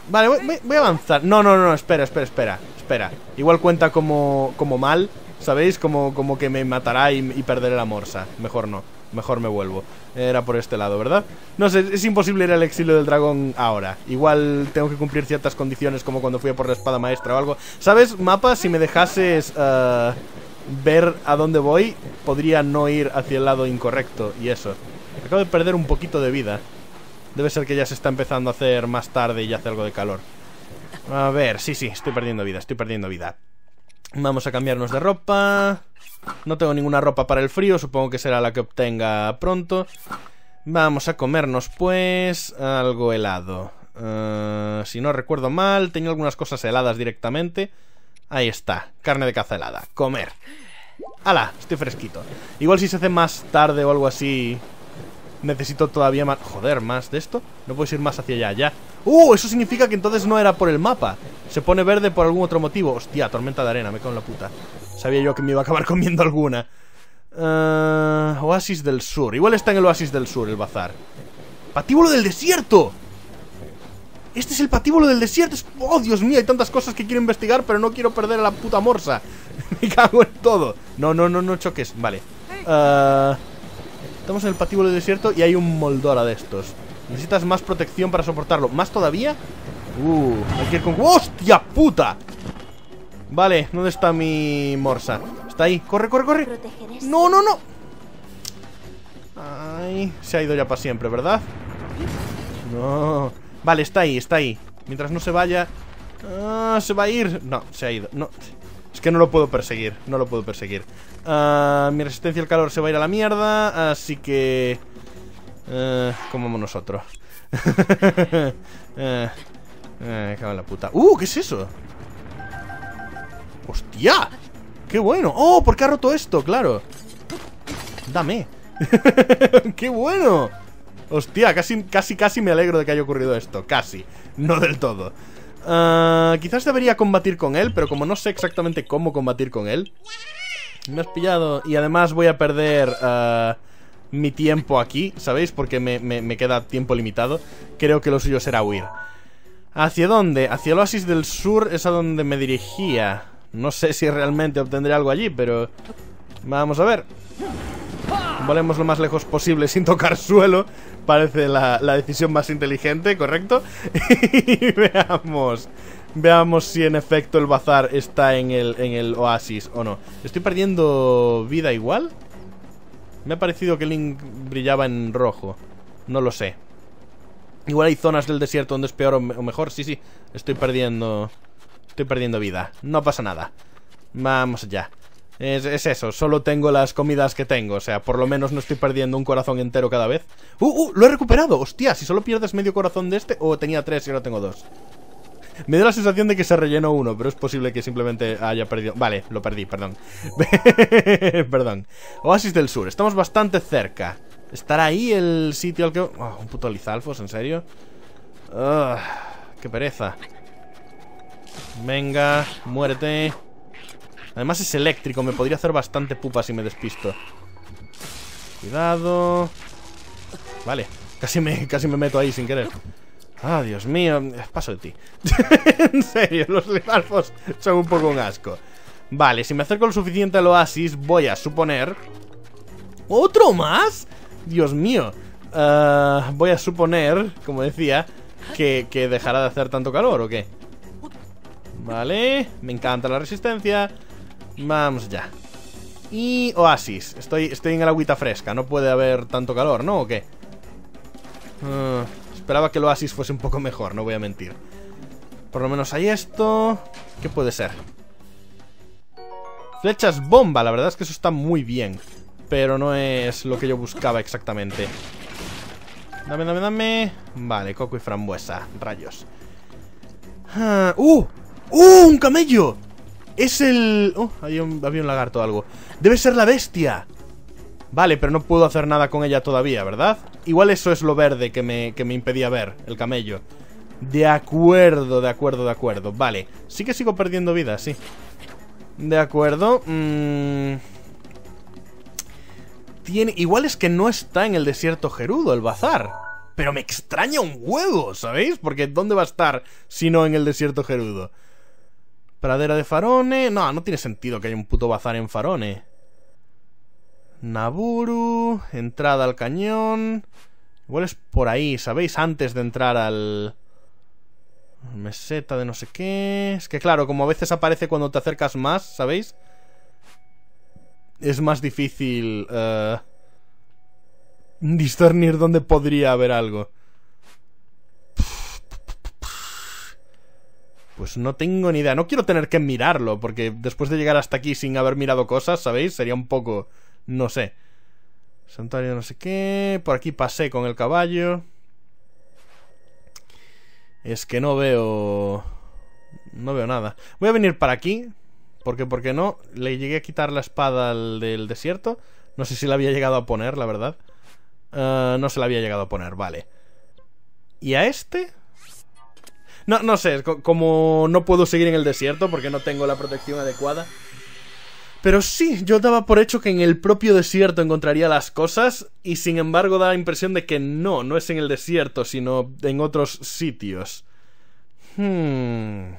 Vale, voy, voy, a avanzar. No, no, no, espera, espera, espera Espera, igual cuenta como, como mal ¿Sabéis? Como, como que me matará y, y perderé la morsa. Mejor no, mejor me vuelvo. Era por este lado, ¿verdad? No sé, es imposible ir al exilio del dragón ahora. Igual tengo que cumplir ciertas condiciones Como cuando fui a por la espada maestra o algo. ¿Sabes, mapa? Si me dejases uh, ver a dónde voy Podría no ir hacia el lado incorrecto Y eso. Acabo de perder un poquito de vida. Debe ser que ya se está empezando a hacer más tarde Y ya hace algo de calor. A ver, sí, sí, estoy perdiendo vida, estoy perdiendo vida. Vamos a cambiarnos de ropa no tengo ninguna ropa para el frío, supongo que será la que obtenga pronto. Vamos a comernos, pues, algo helado. Uh, si no recuerdo mal, tenía algunas cosas heladas directamente. Ahí está, carne de caza helada. Comer. ¡Hala! Estoy fresquito. Igual si se hace más tarde o algo así... Necesito todavía más... Joder, ¿más de esto? No puedes ir más hacia allá, ya. ¡Uh! Eso significa que entonces no era por el mapa. Se pone verde por algún otro motivo. Hostia, tormenta de arena, me cago en la puta. Sabía yo que me iba a acabar comiendo alguna. Uh, oasis del Sur. Igual está en el Oasis del Sur, el bazar. ¡Patíbulo del desierto! Este es el patíbulo del desierto. ¡Oh, Dios mío! Hay tantas cosas que quiero investigar, pero no quiero perder a la puta morsa. me cago en todo. No, no, no, no choques. Vale. Uh, estamos en el patíbulo del desierto y hay un Moldora de estos. Necesitas más protección para soportarlo. ¿Más todavía? Uh, hay que ir con... ¡Hostia puta! Vale, ¿dónde está mi morsa? Está ahí, corre, corre, corre No, no, no Ay, se ha ido ya para siempre, ¿verdad? No Vale, está ahí, está ahí Mientras no se vaya ah, Se va a ir No, se ha ido No es que no lo puedo perseguir, no lo puedo perseguir uh, Mi resistencia al calor se va a ir a la mierda Así que... Uh, nosotros uh, la puta ¡Uh! ¿Qué es eso? ¡Hostia! ¡Qué bueno! ¡Oh! ¿Por qué ha roto esto? Claro Dame ¡Qué bueno! Hostia, casi, casi, casi me alegro de que haya ocurrido esto Casi, no del todo uh, Quizás debería combatir con él Pero como no sé exactamente cómo combatir con él Me has pillado Y además voy a perder uh, Mi tiempo aquí, ¿sabéis? Porque me, me, me queda tiempo limitado. Creo que lo suyo será huir. ¿Hacia dónde? Hacia el oasis del sur es a donde me dirigía. No sé si realmente obtendré algo allí, pero... Vamos a ver Volemos lo más lejos posible sin tocar suelo. Parece la, decisión más inteligente, ¿correcto? y veamos. Veamos si en efecto el bazar está en el, en el oasis o no. ¿Estoy perdiendo vida igual? Me ha parecido que Link brillaba en rojo. No lo sé. Igual hay zonas del desierto donde es peor o mejor. Sí, sí. Estoy perdiendo... Estoy perdiendo vida. No pasa nada. Vamos allá. Es, es, eso, solo tengo las comidas que tengo O sea, por lo menos no estoy perdiendo un corazón entero cada vez ¡Uh, uh! ¡Lo he recuperado! ¡Hostia! Si solo pierdes medio corazón de este O tenía tres y ahora tengo dos me da la sensación de que se rellenó uno, pero es posible que simplemente haya perdido... Vale, lo perdí, perdón. perdón. Oasis del Sur, estamos bastante cerca. ¿Estará ahí el sitio al que... Oh, un puto Lizalfos, ¿en serio? ¡Qué pereza! Venga, muérete. Además es eléctrico, me podría hacer bastante pupa si me despisto. Cuidado. Vale, casi me, casi me meto ahí sin querer. Ah, Dios mío, paso de ti En serio, los levalfos son un poco un asco Vale, si me acerco lo suficiente al oasis Voy a suponer ¿Otro más? Dios mío uh, Voy a suponer, como decía que, que dejará de hacer tanto calor, ¿o qué? Vale, me encanta la resistencia Vamos ya Y oasis Estoy, estoy en el agüita fresca No puede haber tanto calor, ¿no? ¿O qué? Uh, Esperaba que el oasis fuese un poco mejor, no voy a mentir. Por lo menos hay esto... ¿Qué puede ser? Flechas bomba, la verdad es que eso está muy bien. Pero no es lo que yo buscaba exactamente. Dame, dame, dame. Vale, coco y frambuesa. Rayos. Ah, ¡Uh! ¡Uh! ¡Un camello! Es el... ¡Oh! había un, lagarto o algo. ¡Debe ser la bestia! Vale, pero no puedo hacer nada con ella todavía, ¿verdad? Igual eso es lo verde que me, que me impedía ver, el camello. De acuerdo, de acuerdo, de acuerdo. Vale, sí que sigo perdiendo vida, sí. De acuerdo. Mm. Tiene... Igual es que no está en el desierto Gerudo, el bazar. Pero me extraña un huevo, ¿sabéis? Porque ¿dónde va a estar si no en el desierto Gerudo? Pradera de Farone... No, no tiene sentido que haya un puto bazar en Farone. Naburu, entrada al cañón. Igual es por ahí, ¿sabéis? Antes de entrar al... Meseta de no sé qué... Es que claro, como a veces aparece cuando te acercas más, ¿sabéis? Es más difícil... Uh... discernir dónde podría haber algo. Pues no tengo ni idea. No quiero tener que mirarlo, porque después de llegar hasta aquí sin haber mirado cosas, ¿sabéis? Sería un poco... No sé. Santuario no sé qué. Por aquí pasé con el caballo. Es que no veo... No veo nada. Voy a venir para aquí. Porque, ¿por qué no? Le llegué a quitar la espada al del desierto. No sé si la había llegado a poner, la verdad. Uh, no se la había llegado a poner, vale. ¿Y a este? No, no sé, como no puedo seguir en el desierto porque no tengo la protección adecuada. Pero sí, yo daba por hecho que en el propio desierto encontraría las cosas y sin embargo da la impresión de que no, no es en el desierto, sino en otros sitios. Hmm.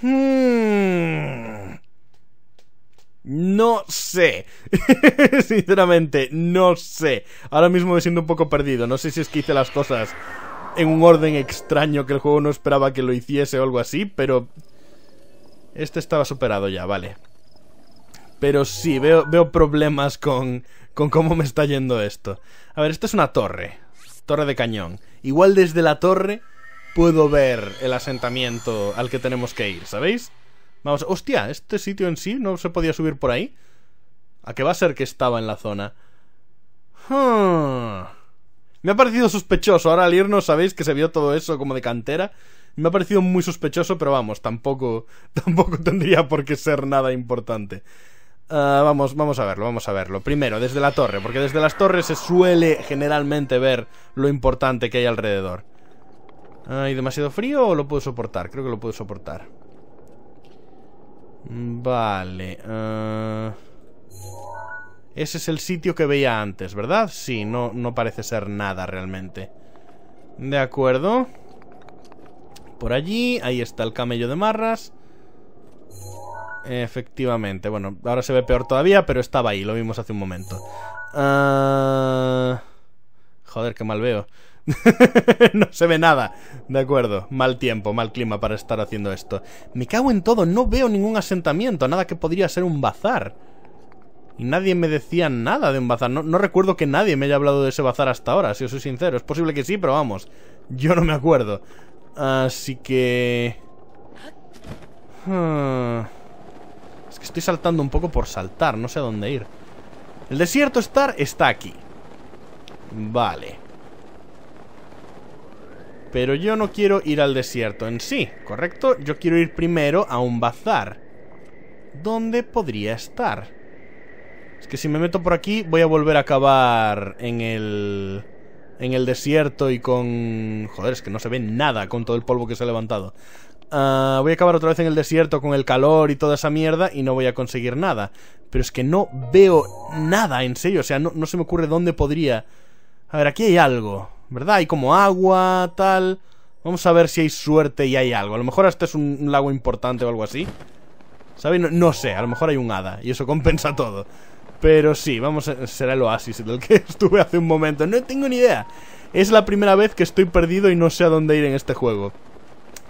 Hmm. No sé. Sinceramente, no sé. Ahora mismo me siento un poco perdido. No sé si es que hice las cosas en un orden extraño que el juego no esperaba que lo hiciese o algo así, pero este estaba superado ya, vale. Pero sí, veo, problemas con, con cómo me está yendo esto. A ver, esta es una torre. Torre de cañón. Igual desde la torre puedo ver el asentamiento al que tenemos que ir, ¿sabéis? Vamos, hostia, este sitio en sí no se podía subir por ahí. ¿A qué va a ser que estaba en la zona? Me ha parecido sospechoso. Ahora al irnos, ¿sabéis que se vio todo eso como de cantera? Me ha parecido muy sospechoso, pero vamos, tampoco, tampoco tendría por qué ser nada importante. Uh, vamos, vamos a verlo, vamos a verlo. Primero, desde la torre, porque desde las torres se suele generalmente ver lo importante que hay alrededor. ¿Hay demasiado frío o lo puedo soportar? Creo que lo puedo soportar. Vale. Uh... Ese es el sitio que veía antes, ¿verdad? Sí, no, no parece ser nada realmente. De acuerdo. Por allí, ahí está el camello de marras. Efectivamente. Bueno, ahora se ve peor todavía, pero estaba ahí, lo vimos hace un momento. Ah, joder, qué mal veo. no se ve nada. De acuerdo. Mal tiempo, mal clima para estar haciendo esto. Me cago en todo. No veo ningún asentamiento. Nada que podría ser un bazar. Y nadie me decía nada de un bazar. No, recuerdo que nadie me haya hablado de ese bazar hasta ahora, si os soy sincero. Es posible que sí, pero vamos. Yo no me acuerdo. Así que... Hmm. Es que estoy saltando un poco por saltar. No sé a dónde ir. El desierto Star está aquí. Vale. Pero yo no quiero ir al desierto en sí, ¿correcto? Yo quiero ir primero a un bazar. ¿Dónde podría estar? Que si me meto por aquí voy a volver a acabar en el... En el desierto y con... Joder, es que no se ve nada con todo el polvo que se ha levantado. Uh, voy a acabar otra vez en el desierto con el calor y toda esa mierda y no voy a conseguir nada. Pero es que no veo nada, en serio. O sea, no, no se me ocurre dónde podría... A ver, aquí hay algo. ¿verdad? Hay como agua, tal. Vamos a ver si hay suerte y hay algo. A lo mejor este es un, lago importante o algo así. ¿Sabes? No, sé, a lo mejor hay un hada y eso compensa todo. Pero sí, vamos a... Será el oasis del que estuve hace un momento. No tengo ni idea. Es la primera vez que estoy perdido y no sé a dónde ir en este juego.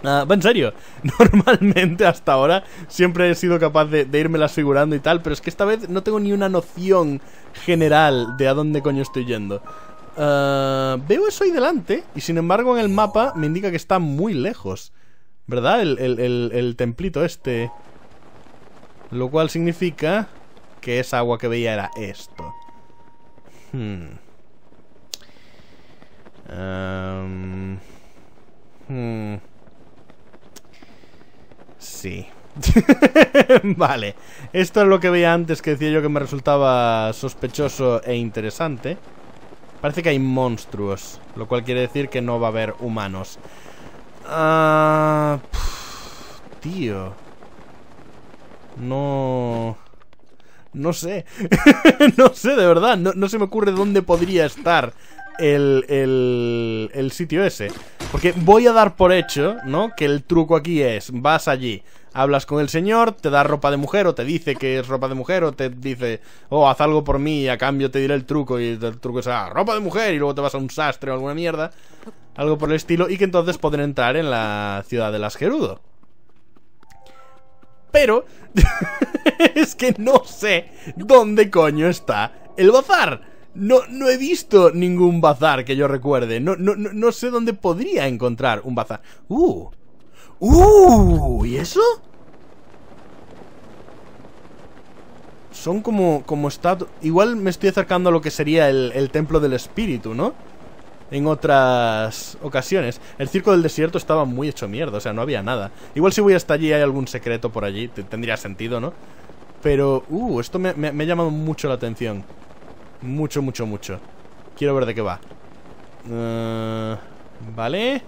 Uh, en serio, normalmente hasta ahora siempre he sido capaz de, de irme las figurando y tal, pero es que esta vez no tengo ni una noción general de a dónde coño estoy yendo. Uh, veo eso ahí delante y sin embargo en el mapa me indica que está muy lejos. ¿Verdad? El, templito este. Lo cual significa que esa agua que veía era esto. Hmm. Hmm. Sí. vale. Esto es lo que veía antes que decía yo que me resultaba sospechoso e interesante. Parece que hay monstruos, lo cual quiere decir que no va a haber humanos. Ah, tío. No... No sé. no sé, de verdad. No, no, se me ocurre dónde podría estar el, el, el sitio ese. Porque voy a dar por hecho, ¿no? Que el truco aquí es, vas allí, hablas con el señor, te da ropa de mujer o te dice que es ropa de mujer o te dice, oh, haz algo por mí y a cambio te diré el truco y el truco es, ah, ropa de mujer y luego te vas a un sastre o alguna mierda, algo por el estilo, y que entonces pueden entrar en la ciudad de las Gerudo. Pero es que no sé dónde coño está el bazar. No, no he visto ningún bazar que yo recuerde. No, no, no, sé dónde podría encontrar un bazar. ¡Uh! ¡Uh! ¿Y eso? Son como, como está... Igual me estoy acercando a lo que sería el, el templo del espíritu, ¿no? En otras ocasiones. El circo del desierto estaba muy hecho mierda, o sea, no había nada. Igual si voy hasta allí hay algún secreto por allí, tendría sentido, ¿no? Pero, uh, esto me, ha llamado mucho la atención. Mucho, mucho, mucho. Quiero ver de qué va. Uh, vale.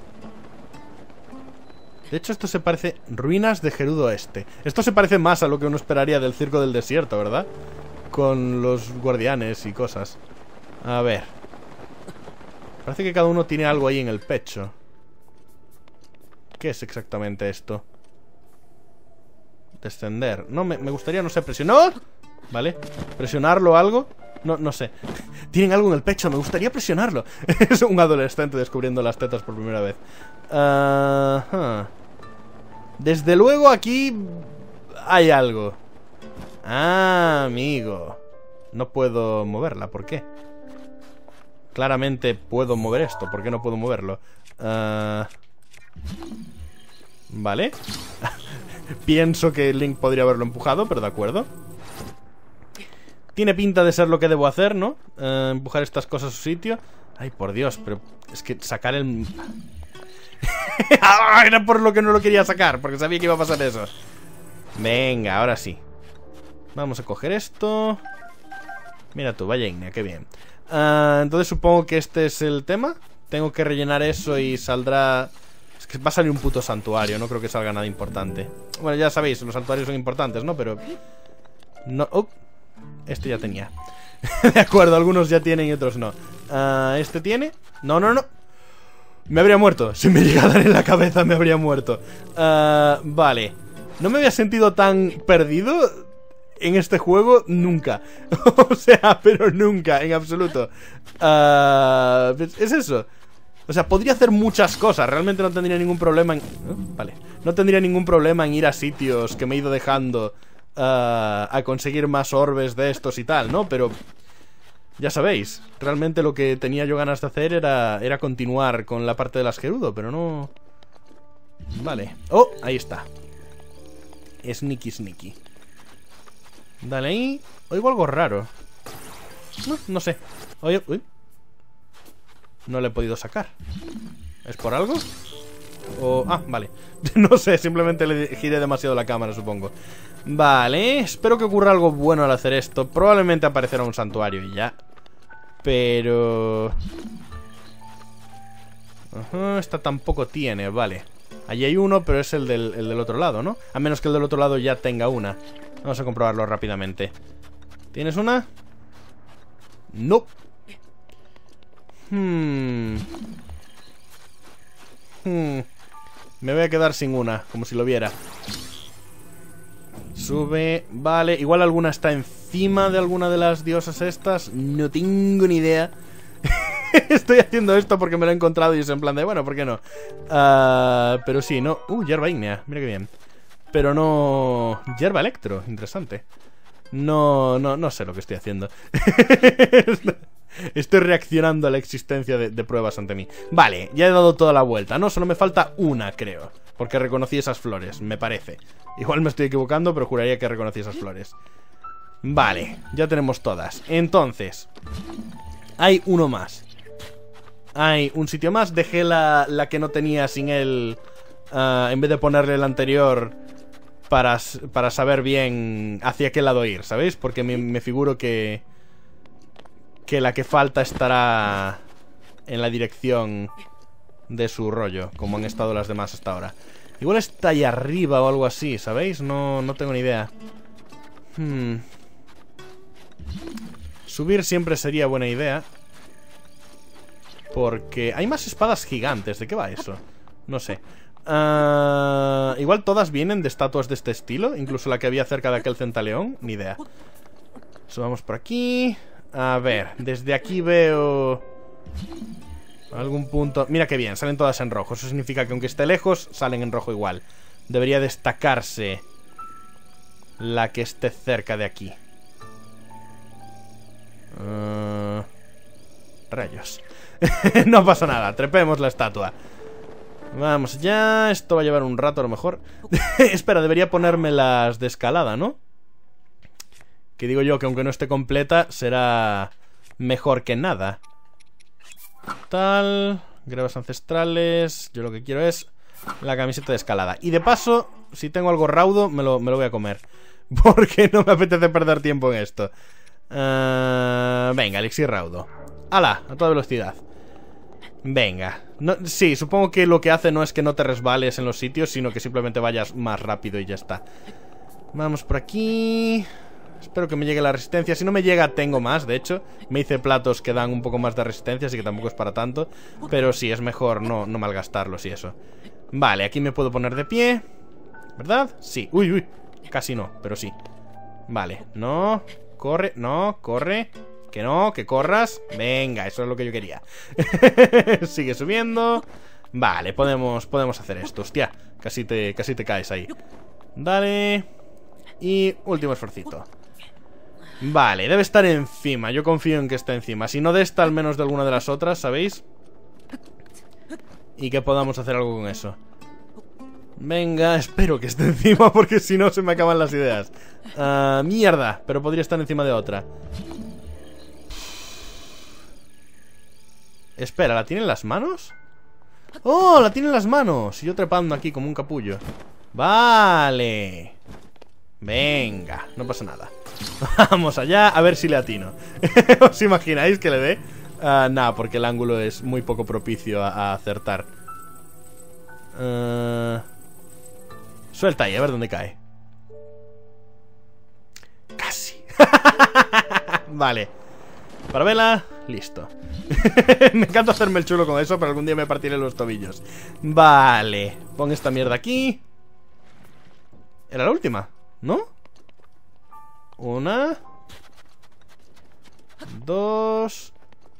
De hecho, esto se parece... Ruinas de Gerudo Este. Esto se parece más a lo que uno esperaría del Circo del Desierto, ¿verdad? Con los guardianes y cosas. A ver. Parece que cada uno tiene algo ahí en el pecho. ¿Qué es exactamente esto? Descender. No, me, me gustaría, no sé, presionar. ¿Vale? Presionarlo algo. No, no sé. Tienen algo en el pecho, me gustaría presionarlo. es un adolescente descubriendo las tetas por primera vez. Desde luego aquí hay algo. Ah, amigo. No puedo moverla, ¿por qué? Claramente puedo mover esto, ¿por qué no puedo moverlo? Ah, vale. Pienso que Link podría haberlo empujado, pero de acuerdo. Tiene pinta de ser lo que debo hacer, ¿no? Eh, empujar estas cosas a su sitio. Ay, por Dios, pero es que sacar el... Ah, era por lo que no lo quería sacar, porque sabía que iba a pasar eso. Venga, ahora sí. Vamos a coger esto. Mira tú, vaya Ignea, qué bien. Ah, entonces supongo que este es el tema. Tengo que rellenar eso y saldrá... Es que va a salir un puto santuario, no creo que salga nada importante. Bueno, ya sabéis, los santuarios son importantes, ¿no? Pero... No... Oh. Este ya tenía. de acuerdo, algunos ya tienen y otros no. Uh, ¿Este tiene? No, no, no. Me habría muerto. Si me llega a dar en la cabeza me habría muerto. Uh, vale. No me había sentido tan perdido en este juego nunca. o sea, pero nunca, en absoluto. Ah, es eso. O sea, podría hacer muchas cosas. Realmente no tendría ningún problema en... Vale. No tendría ningún problema en ir a sitios que me he ido dejando ah, a conseguir más orbes de estos y tal, ¿no? Pero... Ya sabéis, realmente lo que tenía yo ganas de hacer era, era continuar con la parte de las Gerudo, pero no... Vale. Oh, ahí está. Sneaky, sneaky. Dale ahí. Oigo algo raro. No, sé. Oye. No le he podido sacar. ¿Es por algo? O... Ah, vale. no sé, simplemente le giré demasiado la cámara, supongo. Vale, espero que ocurra algo bueno al hacer esto. Probablemente aparecerá un santuario y ya. Pero... Ajá, esta tampoco tiene, vale. Allí hay uno, pero es el del, el del otro lado, ¿no? A menos que el del otro lado ya tenga una. Vamos a comprobarlo rápidamente. ¿Tienes una? No. Hmm. Hmm. Me voy a quedar sin una, como si lo viera. Sube, vale. Igual alguna está encima de alguna de las diosas estas. No tengo ni idea. Estoy haciendo esto porque me lo he encontrado y es en plan de, bueno, ¿por qué no? Uh, pero sí, no. Uh, hierba ígnea, mira qué bien. Pero no... Hierba electro, interesante. No, no, no sé lo que estoy haciendo. Estoy reaccionando a la existencia de, pruebas ante mí. Vale, ya he dado toda la vuelta, ¿no? Solo me falta una, creo. Porque reconocí esas flores, me parece. Igual me estoy equivocando, pero juraría que reconocí esas flores. Vale, ya tenemos todas. Entonces, hay uno más. Hay un sitio más. Dejé la, la que no tenía sin él. Ah, en vez de ponerle el anterior para, para saber bien hacia qué lado ir, ¿sabéis? Porque me, figuro que... Que la que falta estará en la dirección de su rollo, como han estado las demás hasta ahora. Igual está ahí arriba o algo así, ¿sabéis? No, no tengo ni idea. Hmm. Subir siempre sería buena idea. Porque hay más espadas gigantes. ¿De qué va eso? No sé. Uh, igual todas vienen de estatuas de este estilo Incluso la que había cerca de aquel centaleón Ni idea. Subamos por aquí. A ver, desde aquí veo Algún punto. Mira qué bien, salen todas en rojo. Eso significa que aunque esté lejos, salen en rojo igual. Debería destacarse La que esté cerca de aquí. Uh, Rayos. No pasa nada, trepemos la estatua Vamos ya, esto va a llevar un rato a lo mejor. Espera, debería ponerme las de escalada, ¿no? Que digo yo que aunque no esté completa Será mejor que nada. Tal Gravas ancestrales Yo lo que quiero es la camiseta de escalada. Y de paso, si tengo algo raudo Me lo, me lo voy a comer. Porque no me apetece perder tiempo en esto. Uh, Venga, elixir raudo. ¡Hala! A toda velocidad Venga. Sí, supongo que lo que hace no es que no te resbales en los sitios, sino que simplemente vayas más rápido y ya está. Vamos por aquí... Espero que me llegue la resistencia. Si no me llega, tengo más, de hecho. Me hice platos que dan un poco más de resistencia, así que tampoco es para tanto. Pero sí, es mejor no, no malgastarlos y eso. Vale, aquí me puedo poner de pie. ¿Verdad? Sí. Uy, uy. Casi no, pero sí. Vale. No. Corre. No. Corre. Que no, que corras. Venga, eso es lo que yo quería. Sigue subiendo. Vale, podemos, podemos hacer esto. Hostia, casi te, casi te caes ahí. Dale. Y último esforcito. Vale, debe estar encima. Yo confío en que esté encima. Si no de esta, al menos de alguna de las otras, ¿sabéis? Y que podamos hacer algo con eso. Venga, espero que esté encima porque si no se me acaban las ideas. Uh, mierda, pero podría estar encima de otra. Espera, ¿la tiene en las manos? ¡Oh! ¡La tiene en las manos! Y yo trepando aquí como un capullo Vale Venga, no pasa nada Vamos allá, a ver si le atino ¿Os imagináis que le dé? Uh, nah, porque el ángulo es muy poco propicio a, acertar uh, Suelta ahí, a ver dónde cae Casi Vale Para vela Listo. me encanta hacerme el chulo con eso, pero algún día me partiré los tobillos. Vale. Pon esta mierda aquí. Era la última, ¿no? Una Dos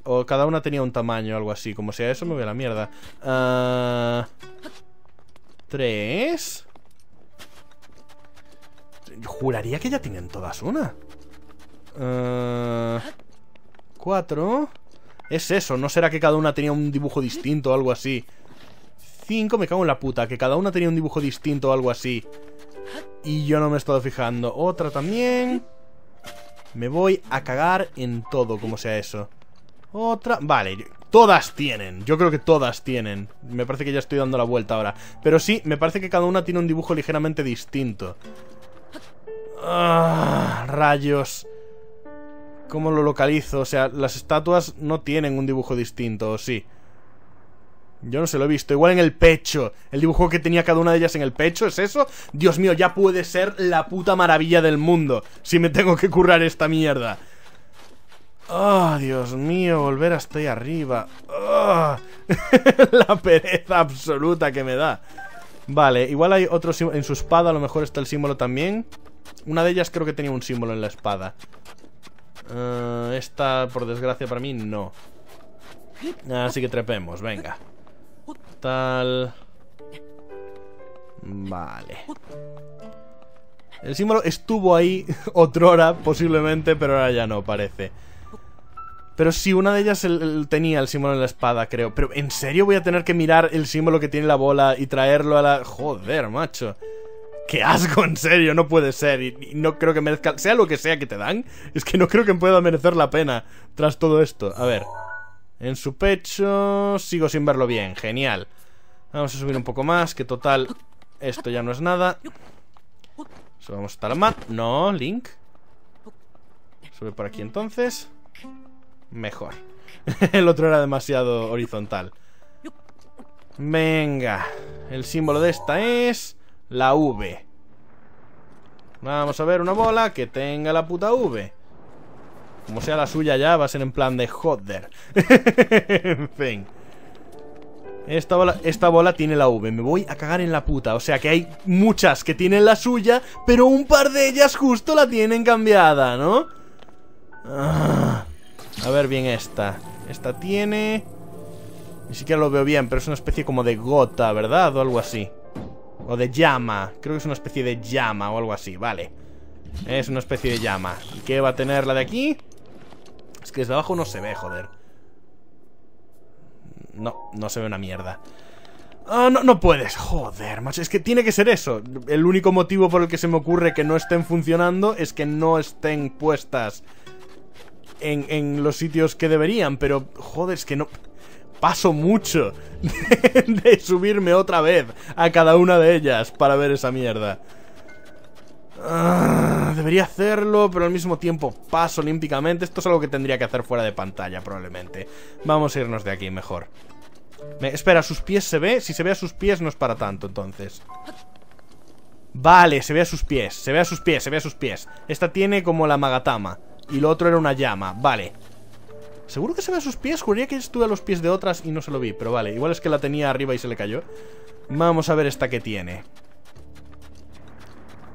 O cada una tenía un tamaño, algo así Como sea eso, me voy a la mierda uh, Tres Juraría que ya tienen todas una uh, Cuatro. Es eso, ¿no será que cada una tenía un dibujo distinto o algo así? Cinco, me cago en la puta Que cada una tenía un dibujo distinto o algo así. Y yo no me he estado fijando. Otra también. Me voy a cagar en todo, como sea eso. Otra, vale Todas tienen, yo creo que todas tienen. Me parece que ya estoy dando la vuelta ahora. Pero sí, me parece que cada una tiene un dibujo ligeramente distinto. Ah, rayos. ¿Cómo lo localizo? O sea, las estatuas no tienen un dibujo distinto, ¿o sí? Yo no se lo he visto. Igual en el pecho. El dibujo que tenía cada una de ellas en el pecho, ¿es eso? Dios mío, ya puede ser la puta maravilla del mundo. Si me tengo que currar esta mierda. Oh, Dios mío, volver hasta ahí arriba. Oh, la pereza absoluta que me da. Vale, igual hay otro en su espada, a lo mejor está el símbolo también. Una de ellas creo que tenía un símbolo en la espada. Uh, esta, por desgracia para mí, no. Así que trepemos, venga. Tal... Vale. El símbolo estuvo ahí otrora, posiblemente, pero ahora ya no, parece. Pero sí, una de ellas tenía el símbolo en la espada, creo. Pero, ¿en serio voy a tener que mirar el símbolo que tiene la bola y traerlo a la... Joder, macho. ¡Qué asco, en serio! No puede ser. Y, no creo que merezca... Sea lo que sea que te dan, es que no creo que pueda merecer la pena tras todo esto. A ver. En su pecho... Sigo sin verlo bien. Genial. Vamos a subir un poco más, que total... Esto ya no es nada. Subamos hasta la mat. No, Link. Sube por aquí entonces. Mejor. El otro era demasiado horizontal. Venga. El símbolo de esta es... La V. Vamos a ver una bola que tenga la puta V. Como sea la suya ya, va a ser en plan de joder. en fin. Esta bola, esta bola tiene la V. Me voy a cagar en la puta. O sea que hay muchas que tienen la suya, pero un par de ellas justo la tienen cambiada, ¿no? Ah, a ver bien esta. Esta tiene... Ni siquiera lo veo bien, pero es una especie como de gota, ¿verdad? O algo así. O de llama. Creo que es una especie de llama o algo así, vale. Es una especie de llama. ¿Y qué va a tener la de aquí? Es que desde abajo no se ve, joder. No, no se ve una mierda. Ah, no, no puedes. Joder, macho. Es que tiene que ser eso. El único motivo por el que se me ocurre que no estén funcionando es que no estén puestas en, en los sitios que deberían. Pero, joder, es que no paso mucho de, subirme otra vez a cada una de ellas para ver esa mierda. Ah, debería hacerlo, pero al mismo tiempo paso olímpicamente. Esto es algo que tendría que hacer fuera de pantalla, probablemente. Vamos a irnos de aquí mejor. espera, ¿sus pies se ve? Si se ve a sus pies no es para tanto, entonces. Vale, se ve a sus pies, se ve a sus pies, se ve a sus pies. Esta tiene como la magatama. Y lo otro era una llama, vale. Seguro que se ve a sus pies. Juraría que estuve a los pies de otras y no se lo vi. Pero vale, igual es que la tenía arriba y se le cayó. Vamos a ver esta que tiene.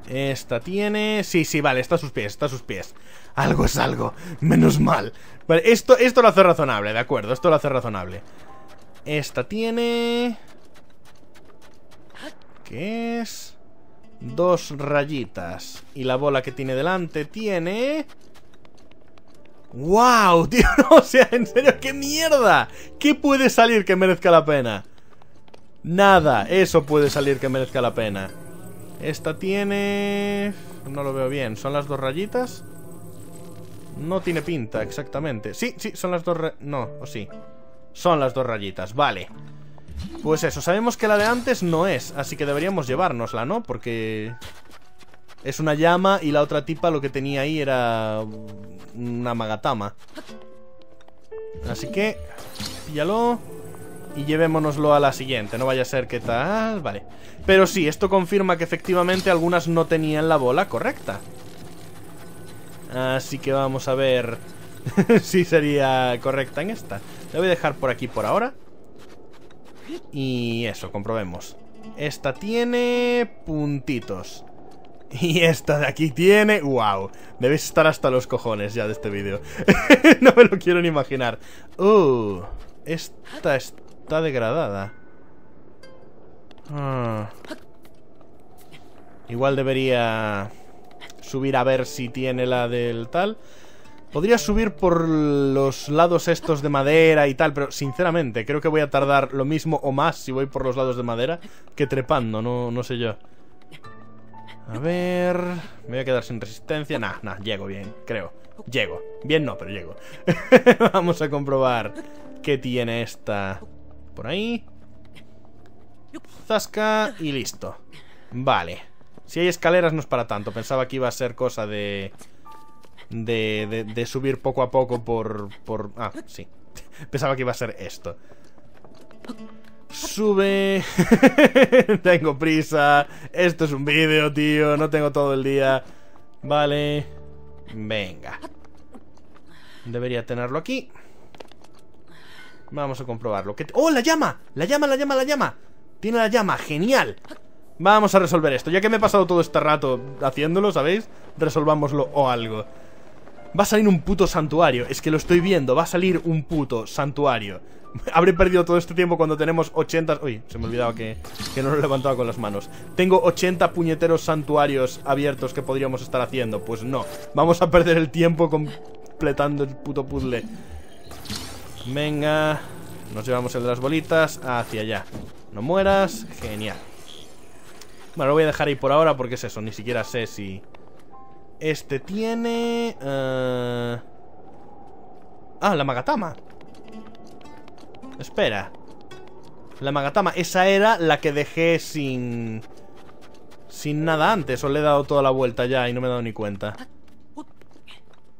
Esta tiene... Sí, sí, vale, está a sus pies, está a sus pies. Algo es algo, menos mal. Vale, esto, esto lo hace razonable, de acuerdo, esto lo hace razonable. Esta tiene... ¿Qué es? Dos rayitas. Y la bola que tiene delante tiene... ¡Wow! Tío, o sea, en serio, ¿qué mierda? ¿Qué puede salir que merezca la pena? Nada, eso puede salir que merezca la pena. Esta tiene... No lo veo bien, ¿son las dos rayitas? No tiene pinta, exactamente Sí, sí, son las dos... No, o sí Son las dos rayitas, vale Pues eso, sabemos que la de antes no es Así que deberíamos llevárnosla, ¿no? Porque... Es una llama y la otra tipa lo que tenía ahí era una magatama. Así que, píllalo y llevémonoslo a la siguiente. No vaya a ser que tal... Vale. Pero sí, esto confirma que efectivamente algunas no tenían la bola correcta. Así que vamos a ver si sería correcta en esta. La voy a dejar por aquí por ahora. Y eso, comprobemos. Esta tiene puntitos. Y esta de aquí tiene... ¡Wow! Debéis estar hasta los cojones ya de este vídeo. no me lo quiero ni imaginar. ¡Uh! Esta está degradada. Ah. Igual debería subir a ver si tiene la del tal. Podría subir por los lados estos de madera y tal, pero sinceramente creo que voy a tardar lo mismo o más si voy por los lados de madera que trepando, no, no sé yo. A ver... Me voy a quedar sin resistencia. Nah, nah, llego bien, creo. Llego. Bien no, pero llego. Vamos a comprobar qué tiene esta... Por ahí. Zasca y listo. Vale. Si hay escaleras no es para tanto. Pensaba que iba a ser cosa de... De, de, subir poco a poco por, por... Ah, sí. Pensaba que iba a ser esto. Sube. tengo prisa. Esto es un vídeo, tío. No tengo todo el día. Vale. Venga. Debería tenerlo aquí. Vamos a comprobarlo. ¡Oh, la llama! ¡La llama, la llama, la llama! Tiene la llama, genial. Vamos a resolver esto. Ya que me he pasado todo este rato haciéndolo, ¿sabéis? Resolvámoslo o algo. Va a salir un puto santuario. Es que lo estoy viendo. Va a salir un puto santuario. Habré perdido todo este tiempo cuando tenemos 80... Uy, se me olvidaba que, que no lo levantaba con las manos. Tengo 80 puñeteros santuarios abiertos que podríamos estar haciendo. Pues no. Vamos a perder el tiempo completando el puto puzzle. Venga. Nos llevamos el de las bolitas hacia allá. No mueras. Genial. Bueno, lo voy a dejar ahí por ahora porque es eso. Ni siquiera sé si... Este tiene... Uh... Ah, la Magatama. Espera. La Magatama. Esa era la que dejé sin... Sin nada antes. O le he dado toda la vuelta ya y no me he dado ni cuenta.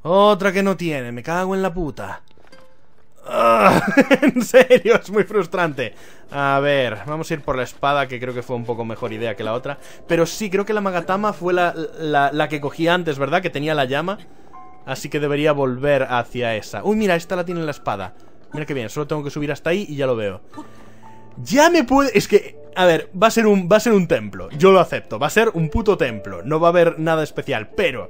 Otra que no tiene. Me cago en la puta. Ah, en serio, es muy frustrante A ver, vamos a ir por la espada Que creo que fue un poco mejor idea que la otra Pero sí, creo que la Magatama fue la, la, la que cogí antes, ¿verdad? Que tenía la llama Así que debería volver hacia esa Uy, mira, esta la tiene en la espada Mira qué bien, solo tengo que subir hasta ahí y ya lo veo. Ya me puede... Es que, a ver, va a ser un, va a ser un templo Yo lo acepto, va a ser un puto templo No va a haber nada especial, pero...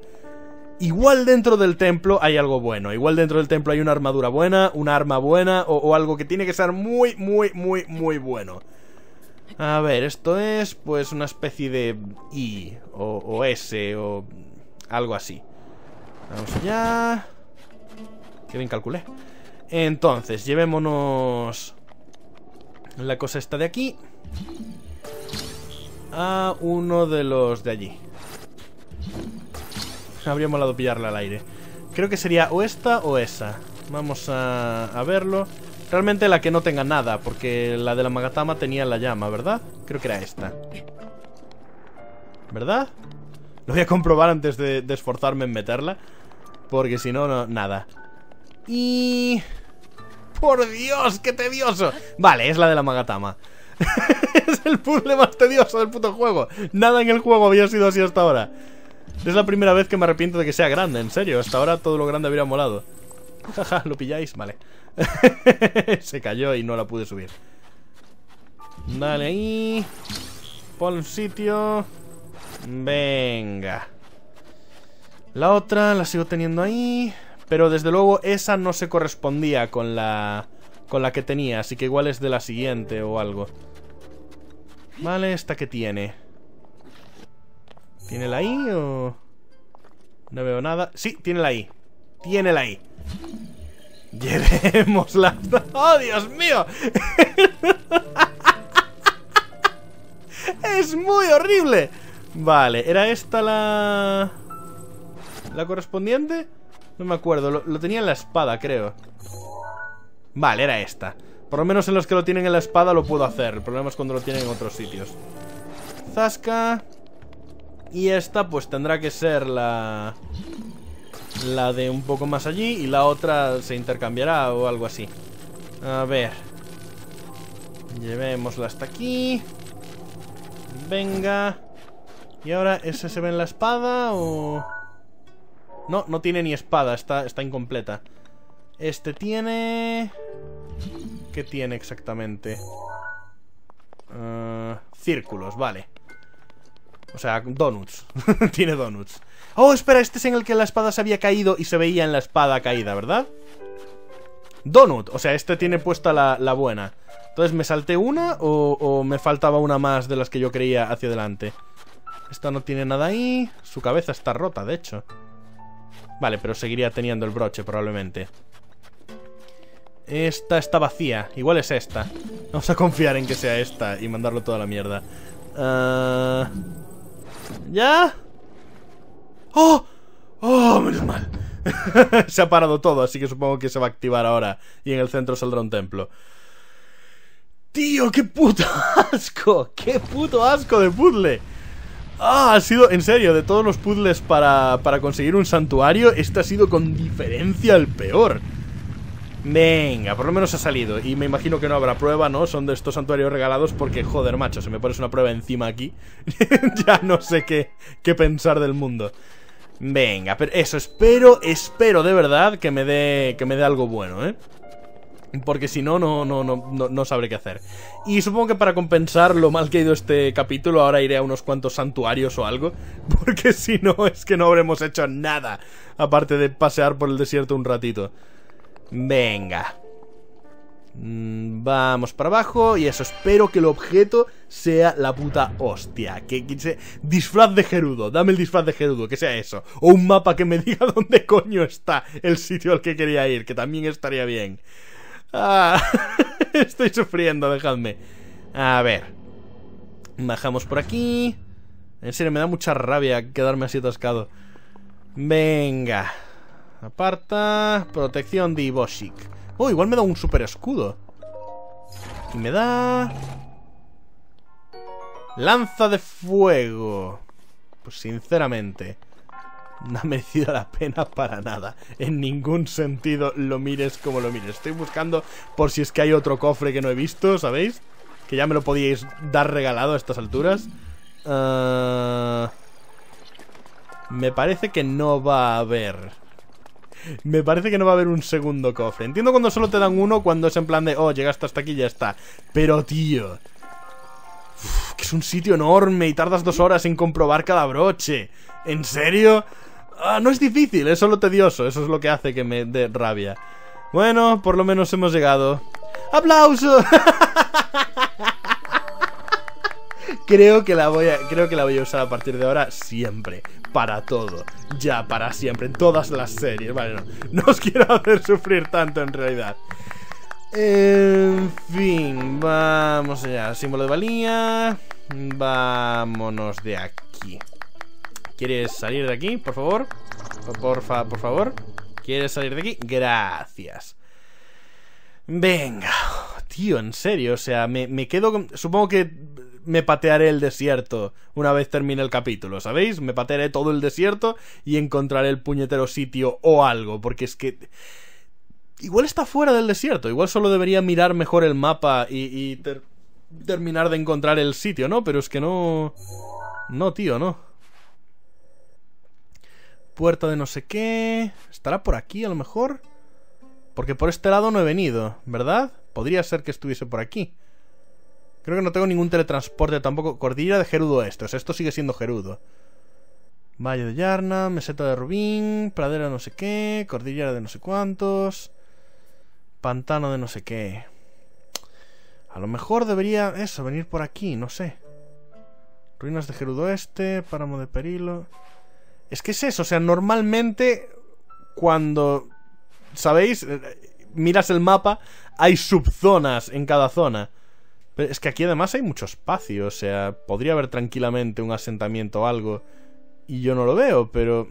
Igual dentro del templo hay algo bueno Igual dentro del templo hay una armadura buena Una arma buena o, algo que tiene que ser muy, muy, muy, muy bueno. A ver, esto es pues una especie de I o S o algo así. Vamos allá. Qué bien calculé entonces, llevémonos la cosa esta de aquí a uno de los de allí. Habría molado pillarla al aire. Creo que sería o esta o esa. Vamos a, verlo. Realmente la que no tenga nada, porque la de la Magatama tenía la llama, ¿verdad? Creo que era esta. ¿Verdad? Lo voy a comprobar antes de, de esforzarme en meterla. Porque si no, no, nada. Y... ¡Por Dios, qué tedioso! Vale, es la de la Magatama. es el puzzle más tedioso del puto juego. Nada en el juego había sido así hasta ahora. Es la primera vez que me arrepiento de que sea grande, en serio. Hasta ahora todo lo grande habría molado. Jaja, ¿lo pilláis? Vale. Se cayó y no la pude subir. Dale ahí. Pon un sitio. Venga. La otra la sigo teniendo ahí. Pero desde luego esa no se correspondía con la... Con la que tenía, así que igual es de la siguiente o algo. Vale, ¿esta que tiene? ¿Tiene la I o...? No veo nada. Sí, tiene la I. Tiene la I. Llevémosla. ¡Oh, Dios mío! ¡Es muy horrible! Vale, ¿era esta la... ¿La correspondiente? No me acuerdo, lo, tenía en la espada, creo. Vale, era esta. Por lo menos en los que lo tienen en la espada lo puedo hacer El problema es cuando lo tienen en otros sitios. Zasca. Y esta pues tendrá que ser la... La de un poco más allí Y la otra se intercambiará o algo así. A ver. Llevémosla hasta aquí. Venga. ¿Y ahora ese se ve en la espada o...? No, no tiene ni espada, está, está incompleta. Este tiene... ¿Qué tiene exactamente? Uh, círculos, vale. O sea, donuts. Tiene donuts. Oh, espera, este es en el que la espada se había caído y se veía en la espada caída, ¿verdad? Donut, o sea, este tiene puesta la, la buena. Entonces, ¿me salté una o, o, me faltaba una más de las que yo creía hacia adelante? Esta no tiene nada ahí. Su cabeza está rota, de hecho. Vale, pero seguiría teniendo el broche probablemente. Esta está vacía. Igual es esta. Vamos a confiar en que sea esta y mandarlo toda la mierda. Uh... ¿Ya? ¡Oh! ¡Oh, menos mal! se ha parado todo, así que supongo que se va a activar ahora. Y en el centro saldrá un templo. ¡Tío, qué puto asco! ¡Qué puto asco de puzzle! Ah, ha sido, en serio, de todos los puzzles para, para conseguir un santuario, este ha sido con diferencia el peor. Venga, por lo menos ha salido Y me imagino que no habrá prueba, ¿no? Son de estos santuarios regalados porque, joder, macho Se me pones una prueba encima aquí Ya no sé qué, qué pensar del mundo Venga, pero eso, espero, espero de verdad que me dé, que me dé algo bueno, ¿eh? Porque si no, no, no, no, no sabré qué hacer. Y supongo que para compensar lo mal que ha ido este capítulo, ahora iré a unos cuantos santuarios o algo. Porque si no, es que no habremos hecho nada. Aparte de pasear por el desierto un ratito. Venga. Mm, vamos para abajo y eso, espero que el objeto sea la puta hostia Que, que disfraz de Gerudo, dame el disfraz de Gerudo, que sea eso O un mapa que me diga dónde coño está el sitio al que quería ir, que también estaría bien ah, Estoy sufriendo, dejadme A ver Bajamos por aquí En serio, me da mucha rabia quedarme así atascado Venga Aparta. Protección de Iboshik. Oh, igual me da un super escudo. Y me da... Lanza de fuego. Pues sinceramente... No ha merecido la pena para nada. En ningún sentido lo mires como lo mires. Estoy buscando por si es que hay otro cofre que no he visto, ¿sabéis? Que ya me lo podíais dar regalado a estas alturas. Uh... Me parece que no va a haber. Me parece que no va a haber un segundo cofre. Entiendo cuando solo te dan uno, cuando es en plan de, oh, llegaste hasta aquí y ya está. Pero, tío... que es un sitio enorme y tardas dos horas en comprobar cada broche. ¿En serio? Ah, no es difícil, es solo tedioso. Eso es lo que hace que me dé rabia. Bueno, por lo menos hemos llegado. ¡Aplauso! creo que la voy a creo que la voy a usar a partir de ahora siempre para todo, ya para siempre, en todas las series. Vale, no, no os quiero hacer sufrir tanto en realidad. En fin, vamos allá. Símbolo de valía. Vámonos de aquí. ¿Quieres salir de aquí, por favor? Porfa, por favor. ¿Quieres salir de aquí? Gracias. Venga, tío, en serio, o sea, me, me quedo con... Supongo que me patearé el desierto una vez termine el capítulo, ¿sabéis? Me patearé todo el desierto y encontraré el puñetero sitio o algo, porque es que... Igual está fuera del desierto, igual solo debería mirar mejor el mapa y, terminar de encontrar el sitio, ¿no? Pero es que no... No, tío, no. Puerta de no sé qué... ¿Estará por aquí a lo mejor? Porque por este lado no he venido, ¿verdad? Podría ser que estuviese por aquí. Creo que no tengo ningún teletransporte tampoco. Cordillera de Gerudo esto. O sea, esto sigue siendo Gerudo. Valle de Yarna, meseta de Rubín, pradera de no sé qué, cordillera de no sé cuántos, pantano de no sé qué. A lo mejor debería, eso, venir por aquí, no sé. Ruinas de Gerudo Este, páramo de Perilo. Es que es eso, o sea, normalmente cuando, ¿sabéis? Eh, miras el mapa, hay subzonas en cada zona. Pero es que aquí además hay mucho espacio, o sea, podría haber tranquilamente un asentamiento o algo. Y yo no lo veo, pero...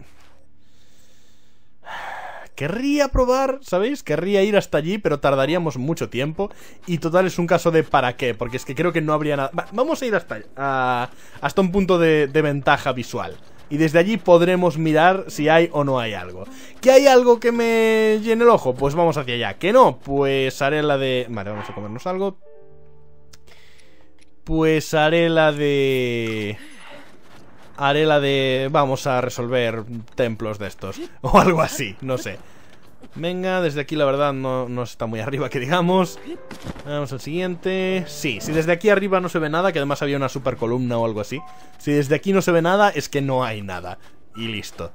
Querría probar, ¿sabéis? Querría ir hasta allí, pero tardaríamos mucho tiempo. Y total es un caso de para qué, porque es que creo que no habría nada... vamos a ir hasta, hasta un punto de ventaja visual. Y desde allí podremos mirar si hay o no hay algo. ¿Que hay algo que me llene el ojo? Pues vamos hacia allá. ¿Que no? Pues haré la de... Vale, vamos a comernos algo. Pues haré la de... Haré la de... Vamos a resolver templos de estos. O algo así, no sé. Venga, desde aquí la verdad no, no está muy arriba que digamos. Vamos al siguiente. Sí, si desde aquí arriba no se ve nada Que además había una super columna o algo así Si desde aquí no se ve nada es que no hay nada. Y listo.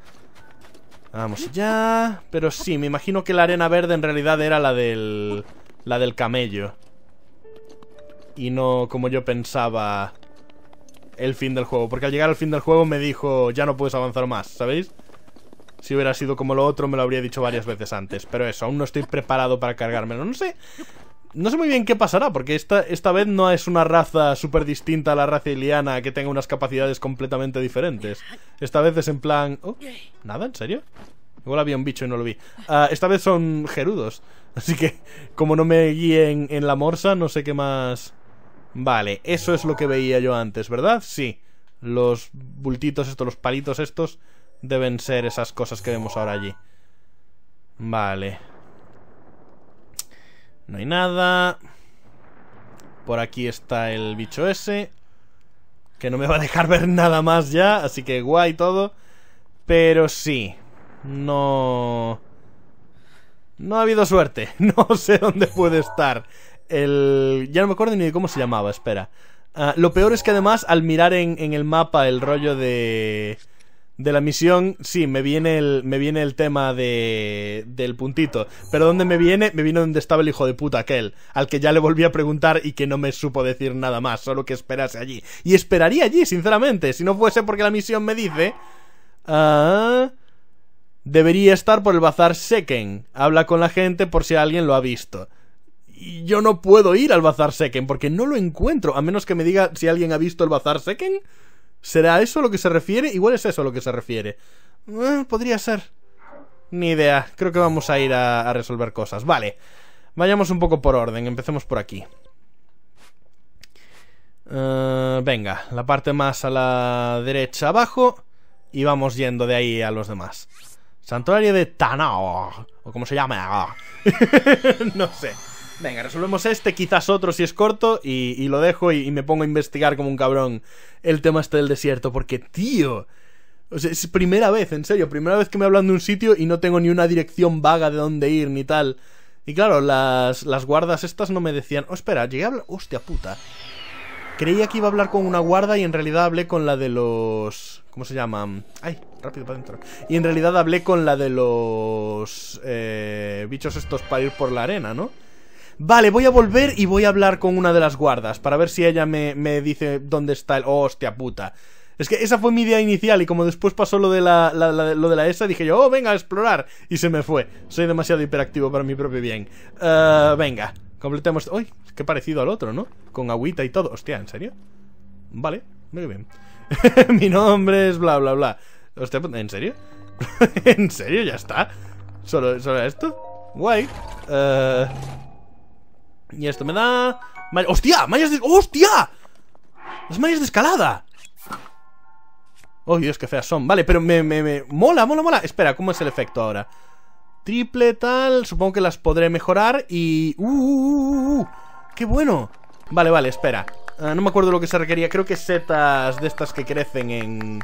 Vamos ya. Pero sí, me imagino que la arena verde en realidad era la del... La del camello. Y no como yo pensaba El fin del juego Porque al llegar al fin del juego me dijo Ya no puedes avanzar más, ¿sabéis? Si hubiera sido como lo otro, me lo habría dicho varias veces antes. Pero eso, aún no estoy preparado para cargármelo. No sé. No sé muy bien qué pasará, porque esta, esta vez no es una raza súper distinta a la raza iliana que tenga unas capacidades completamente diferentes. Esta vez es en plan... Oh, ¿Nada? ¿En serio? Igual había un bicho y no lo vi. Ah, esta vez son gerudos. Así que, como no me guíen en la morsa, no sé qué más... Vale, eso es lo que veía yo antes, ¿verdad? Sí. Los bultitos estos, los palitos estos deben ser esas cosas que vemos ahora allí. Vale. No hay nada. Por aquí está el bicho ese. Que no me va a dejar ver nada más ya. Así que guay todo. Pero sí. No... No ha habido suerte. No sé dónde puede estar. El... Ya no me acuerdo ni de cómo se llamaba, espera. Ah, lo peor es que además al mirar en, en el mapa el rollo de de la misión, sí, me viene el, me viene el tema de, del puntito. Pero ¿dónde me viene? Me vino donde estaba el hijo de puta aquel, al que ya le volví a preguntar y que no me supo decir nada más, solo que esperase allí. Y esperaría allí, sinceramente, si no fuese porque la misión me dice... Ah, debería estar por el bazar Seken. Habla con la gente por si alguien lo ha visto. Y yo no puedo ir al bazar Seken porque no lo encuentro, a menos que me diga si alguien ha visto el bazar Seken. ¿Será eso lo que se refiere? Igual es eso lo que se refiere. Eh, podría ser. Ni idea. Creo que vamos a ir a, resolver cosas. Vale. Vayamos un poco por orden. Empecemos por aquí. Eh, venga, la parte más a la derecha abajo. Y vamos yendo de ahí a los demás. Santuario de Tanao. O como se llama. no sé. Venga, resolvemos este, quizás otro si es corto y, lo dejo y, me pongo a investigar como un cabrón el tema este del desierto, porque tío... Es primera vez, en serio, primera vez que me hablan de un sitio y no tengo ni una dirección vaga de dónde ir ni tal. Y claro, las, las guardas estas no me decían... Oh, espera, llegué a hablar... Hostia puta. Creía que iba a hablar con una guarda y en realidad hablé con la de los... ¿Cómo se llama? Ay, rápido para adentro. Y en realidad hablé con la de los... Eh, bichos estos para ir por la arena, ¿no? Vale, voy a volver y voy a hablar con una de las guardas para ver si ella me, dice dónde está el... hostia puta. Es que esa fue mi idea inicial y como después pasó lo de la, lo de la ESA, dije yo, oh, venga a explorar. Y se me fue. Soy demasiado hiperactivo para mi propio bien. Uh, venga, completemos... Uy, qué parecido al otro, ¿no? Con agüita y todo. Hostia, ¿en serio? Vale, muy bien. mi nombre es bla, bla, bla. Hostia, ¿en serio? ¿En serio? ¿Ya está? ¿Solo, solo esto? Guay. Uh... Y esto me da... ¡Hostia! ¡Mallas de... ¡Hostia! ¡Las mallas de escalada! ¡Oh, Dios, qué feas son! Vale, pero me, me, me... Mola, mola, mola Espera, ¿cómo es el efecto ahora? Triple, tal... Supongo que las podré mejorar y... ¡Uh, uh, uh, uh! ¡Qué bueno! Vale, vale, espera ah, No me acuerdo lo que se requería Creo que setas de estas que crecen en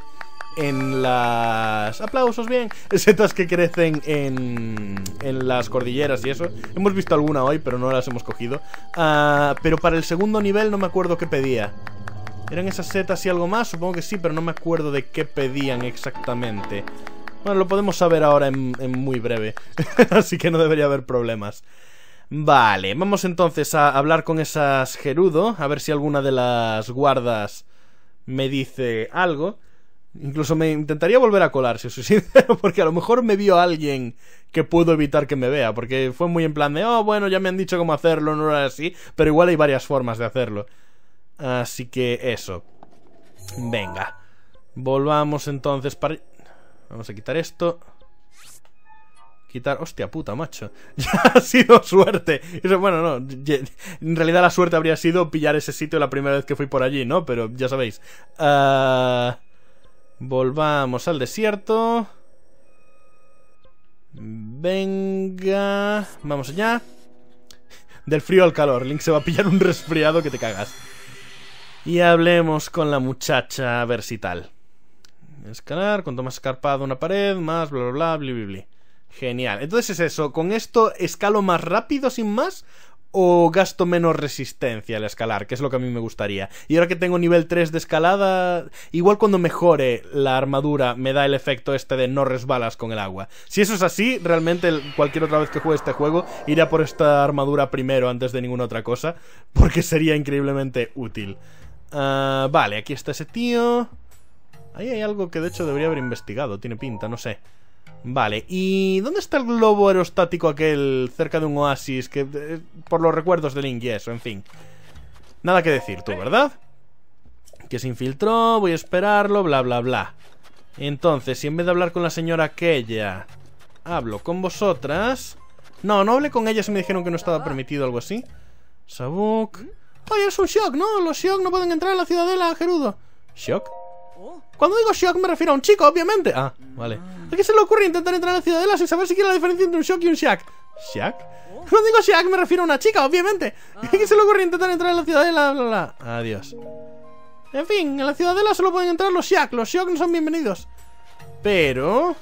en las... Aplausos, bien. Setas que crecen en, en las cordilleras y eso. Hemos visto alguna hoy, pero no las hemos cogido. Uh, pero para el segundo nivel no me acuerdo qué pedía. ¿Eran esas setas y algo más? Supongo que sí, pero no me acuerdo de qué pedían exactamente. Bueno, lo podemos saber ahora en, en muy breve. Así que no debería haber problemas. Vale, vamos entonces a hablar con esas Gerudo. A ver si alguna de las guardas me dice algo. Incluso me intentaría volver a colar, si soy sincero, porque a lo mejor me vio alguien que puedo evitar que me vea, porque fue muy en plan de, oh, bueno, ya me han dicho cómo hacerlo, no era así, pero igual hay varias formas de hacerlo. Así que eso. Venga. Volvamos entonces para... Vamos a quitar esto. Quitar... Hostia puta, macho. Ya ha sido suerte. bueno, no. En realidad la suerte habría sido pillar ese sitio la primera vez que fui por allí, ¿no? Pero ya sabéis. Ah... Volvamos al desierto. Venga. Vamos allá. Del frío al calor. Link se va a pillar un resfriado que te cagas. Y hablemos con la muchacha a ver si tal. Escalar, cuanto más escarpado una pared, más bla bla bla, bli bli bli. Genial. Entonces es eso, con esto escalo más rápido sin más o gasto menos resistencia al escalar, que es lo que a mí me gustaría. Y ahora que tengo nivel 3 de escalada, igual cuando mejore la armadura me da el efecto este de no resbalas con el agua. Si eso es así, realmente cualquier otra vez que juegue este juego iré por esta armadura primero antes de ninguna otra cosa, porque sería increíblemente útil. Ah, vale, aquí está ese tío. Ahí hay algo que de hecho debería haber investigado, tiene pinta, no sé. Vale, ¿y dónde está el globo aerostático aquel cerca de un oasis que eh, por los recuerdos de Link y eso, en fin? Nada que decir tú, ¿verdad? Que se infiltró, voy a esperarlo, bla, bla, bla. Entonces, si en vez de hablar con la señora aquella, hablo con vosotras... No, no hablé con ellas y me dijeron que no estaba permitido algo así. Sabuk... Oye, es un shock, ¿no? Los shock no pueden entrar a la ciudadela, Gerudo. ¿Shock? Cuando digo shock me refiero a un chico, obviamente. Ah, vale. ¿A qué se le ocurre intentar entrar a la ciudadela sin saber siquiera la diferencia entre un shock y un shack? ¿Shack? Cuando digo shack me refiero a una chica, obviamente. ¿A qué se le ocurre intentar entrar a la ciudadela? Adiós. En fin, en la ciudadela solo pueden entrar los shack. Los shock no son bienvenidos. Pero...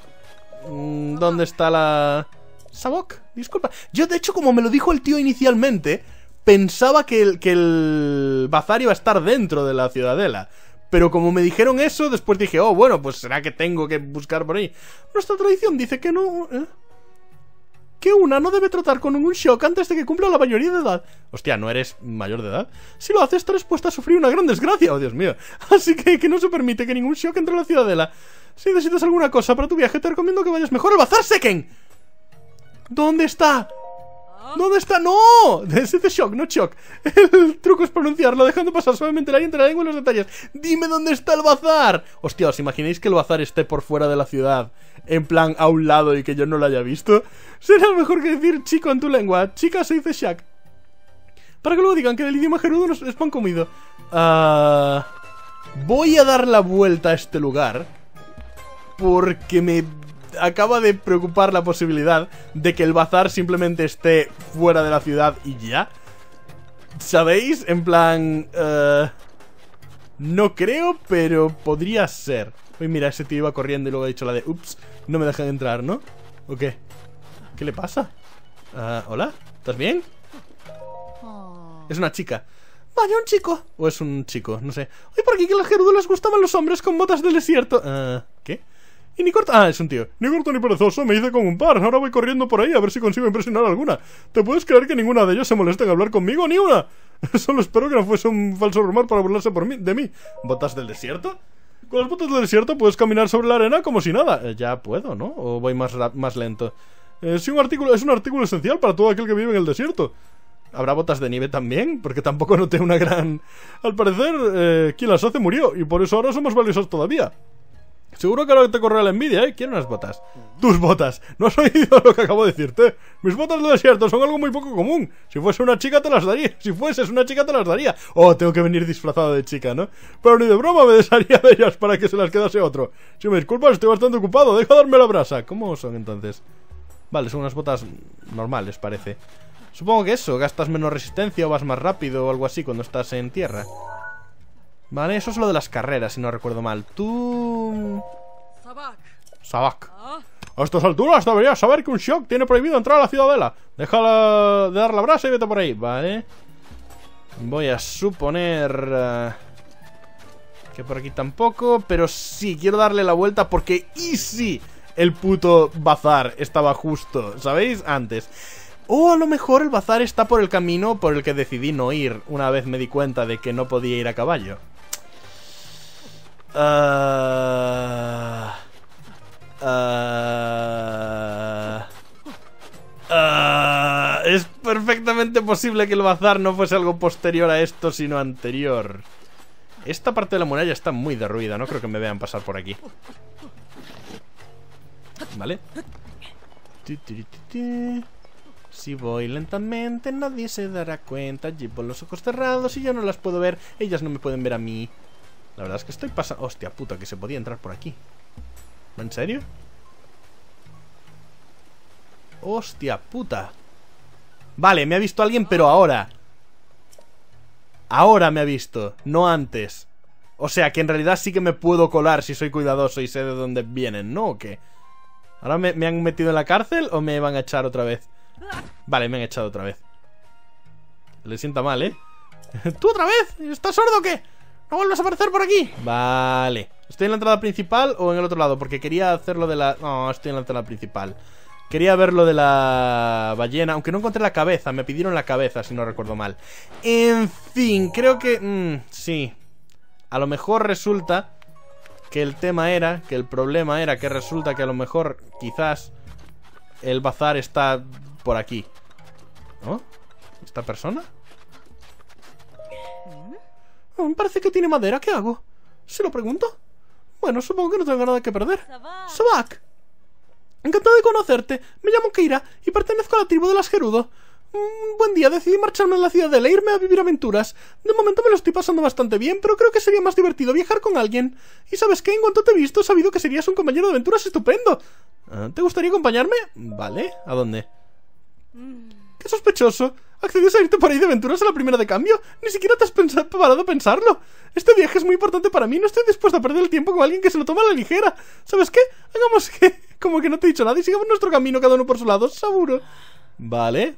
Mm, ¿Dónde está la... Sabok? Disculpa. Yo, de hecho, como me lo dijo el tío inicialmente, pensaba que el, que el bazar iba a estar dentro de la ciudadela. Pero como me dijeron eso, después dije, oh, bueno, pues será que tengo que buscar por ahí. Nuestra tradición dice que no... ¿eh? Que una no debe tratar con un shock antes de que cumpla la mayoría de edad. Hostia, ¿no eres mayor de edad? Si lo haces, estarás expuesta a sufrir una gran desgracia, oh Dios mío. Así que, que no se permite que ningún shock entre a la ciudadela. Si necesitas alguna cosa para tu viaje, te recomiendo que vayas mejor al bazar Seken. ¿Dónde está? ¿Dónde está? ¡No! Es de shock, no shock. El truco es pronunciarlo, dejando pasar suavemente la entre la lengua y los detalles. ¡Dime dónde está el bazar! Hostia, ¿os imagináis que el bazar esté por fuera de la ciudad? En plan, a un lado y que yo no lo haya visto. Será mejor que decir chico en tu lengua. Chica se dice shack. Para que luego digan que del idioma gerudo es pan comido. Ah, voy a dar la vuelta a este lugar. Porque me acaba de preocupar la posibilidad de que el bazar simplemente esté fuera de la ciudad y ya. ¿Sabéis? En plan... Uh, no creo, pero podría ser. Uy, mira, ese tío iba corriendo y luego ha dicho la de... Ups, no me dejan entrar, ¿no? ¿O qué? ¿Qué le pasa? Uh, ¿Hola? ¿Estás bien? Es una chica. Vaya, un chico. O es un chico, no sé. Oye, por aquí que a la Gerudo les gustaban los hombres con botas del desierto. Uh, ¿Qué? Y ni corto... Ah, es un tío. Ni corto ni perezoso, me hice con un par. Ahora voy corriendo por ahí a ver si consigo impresionar alguna. ¿Te puedes creer que ninguna de ellos se moleste en hablar conmigo? ¡Ni una! Solo espero que no fuese un falso rumor para burlarse por mí, de mí. ¿Botas del desierto? Con las botas del desierto puedes caminar sobre la arena como si nada. Eh, ya puedo, ¿no? ¿O voy más, más lento? Eh, un artículo, es un artículo esencial para todo aquel que vive en el desierto. ¿Habrá botas de nieve también? Porque tampoco noté una gran... Al parecer, eh, quien las hace murió, y por eso ahora son más valiosas todavía. Seguro que ahora te corre la envidia, ¿eh? Quiero unas botas. Tus botas. ¿No has oído lo que acabo de decirte? Mis botas del desierto son algo muy poco común. Si fuese una chica te las daría. Si fueses una chica te las daría. Oh, tengo que venir disfrazado de chica, ¿no? Pero ni de broma me desharía de ellas para que se las quedase otro. Si me disculpas, estoy bastante ocupado. Deja darme la brasa. ¿Cómo son entonces? Vale, son unas botas normales, parece. Supongo que eso, gastas menos resistencia o vas más rápido o algo así cuando estás en tierra. Vale, eso es lo de las carreras, si no recuerdo mal. Tú... Sabak. A estas alturas deberías saber que un shock tiene prohibido entrar a la ciudadela. Déjala de dar la brasa y vete por ahí. Vale. Voy a suponer... Eh, que por aquí tampoco, pero sí, quiero darle la vuelta porque easy el puto bazar estaba justo, ¿sabéis? Antes. O a lo mejor el bazar está por el camino por el que decidí no ir una vez me di cuenta de que no podía ir a caballo. Uh, uh, es perfectamente posible que el bazar no fuese algo posterior a esto, sino anterior. Esta parte de la muralla está muy derruida, no creo que me vean pasar por aquí. ¿Vale? Si voy lentamente, nadie se dará cuenta. Llevo los ojos cerrados y yo no las puedo ver. Ellas no me pueden ver a mí. La verdad es que estoy pasando... Hostia puta, que se podía entrar por aquí. ¿En serio? Hostia puta. Vale, me ha visto alguien, pero ahora. Ahora me ha visto, no antes. O sea, que en realidad sí que me puedo colar si soy cuidadoso y sé de dónde vienen, ¿no? ¿O qué? ¿Ahora me, han metido en la cárcel o me van a echar otra vez? Vale, me han echado otra vez. Le sienta mal, ¿eh? ¿Tú otra vez? ¿Estás sordo o qué? ¿No vuelves a aparecer por aquí? Vale. ¿Estoy en la entrada principal o en el otro lado? Porque quería hacerlo de la... No, estoy en la entrada principal. Quería ver lo de la ballena, aunque no encontré la cabeza. Me pidieron la cabeza, si no recuerdo mal. En fin, creo que... Mmm, sí. A lo mejor resulta que el tema era, que el problema era que resulta que a lo mejor, quizás, el bazar está por aquí. ¿No? ¿Esta persona? Parece que tiene madera, ¿qué hago? ¿Se lo pregunto? Bueno, supongo que no tengo nada que perder. Sabak. Encantado de conocerte. Me llamo Keira y pertenezco a la tribu de las Gerudo. Un buen día decidí marcharme a la ciudad de irme a vivir aventuras. De momento me lo estoy pasando bastante bien, pero creo que sería más divertido viajar con alguien. Y sabes qué, en cuanto te he visto, he sabido que serías un compañero de aventuras estupendo. Ah, ¿Te gustaría acompañarme? Vale, ¿a dónde? Qué sospechoso. ¿Accedías a irte por ahí de aventuras a la primera de cambio? Ni siquiera te has pensado, parado a pensarlo. Este viaje es muy importante para mí. No estoy dispuesto a perder el tiempo con alguien que se lo toma a la ligera. ¿Sabes qué? Hagamos que... Como que no te he dicho nada y sigamos nuestro camino cada uno por su lado. Seguro. Vale.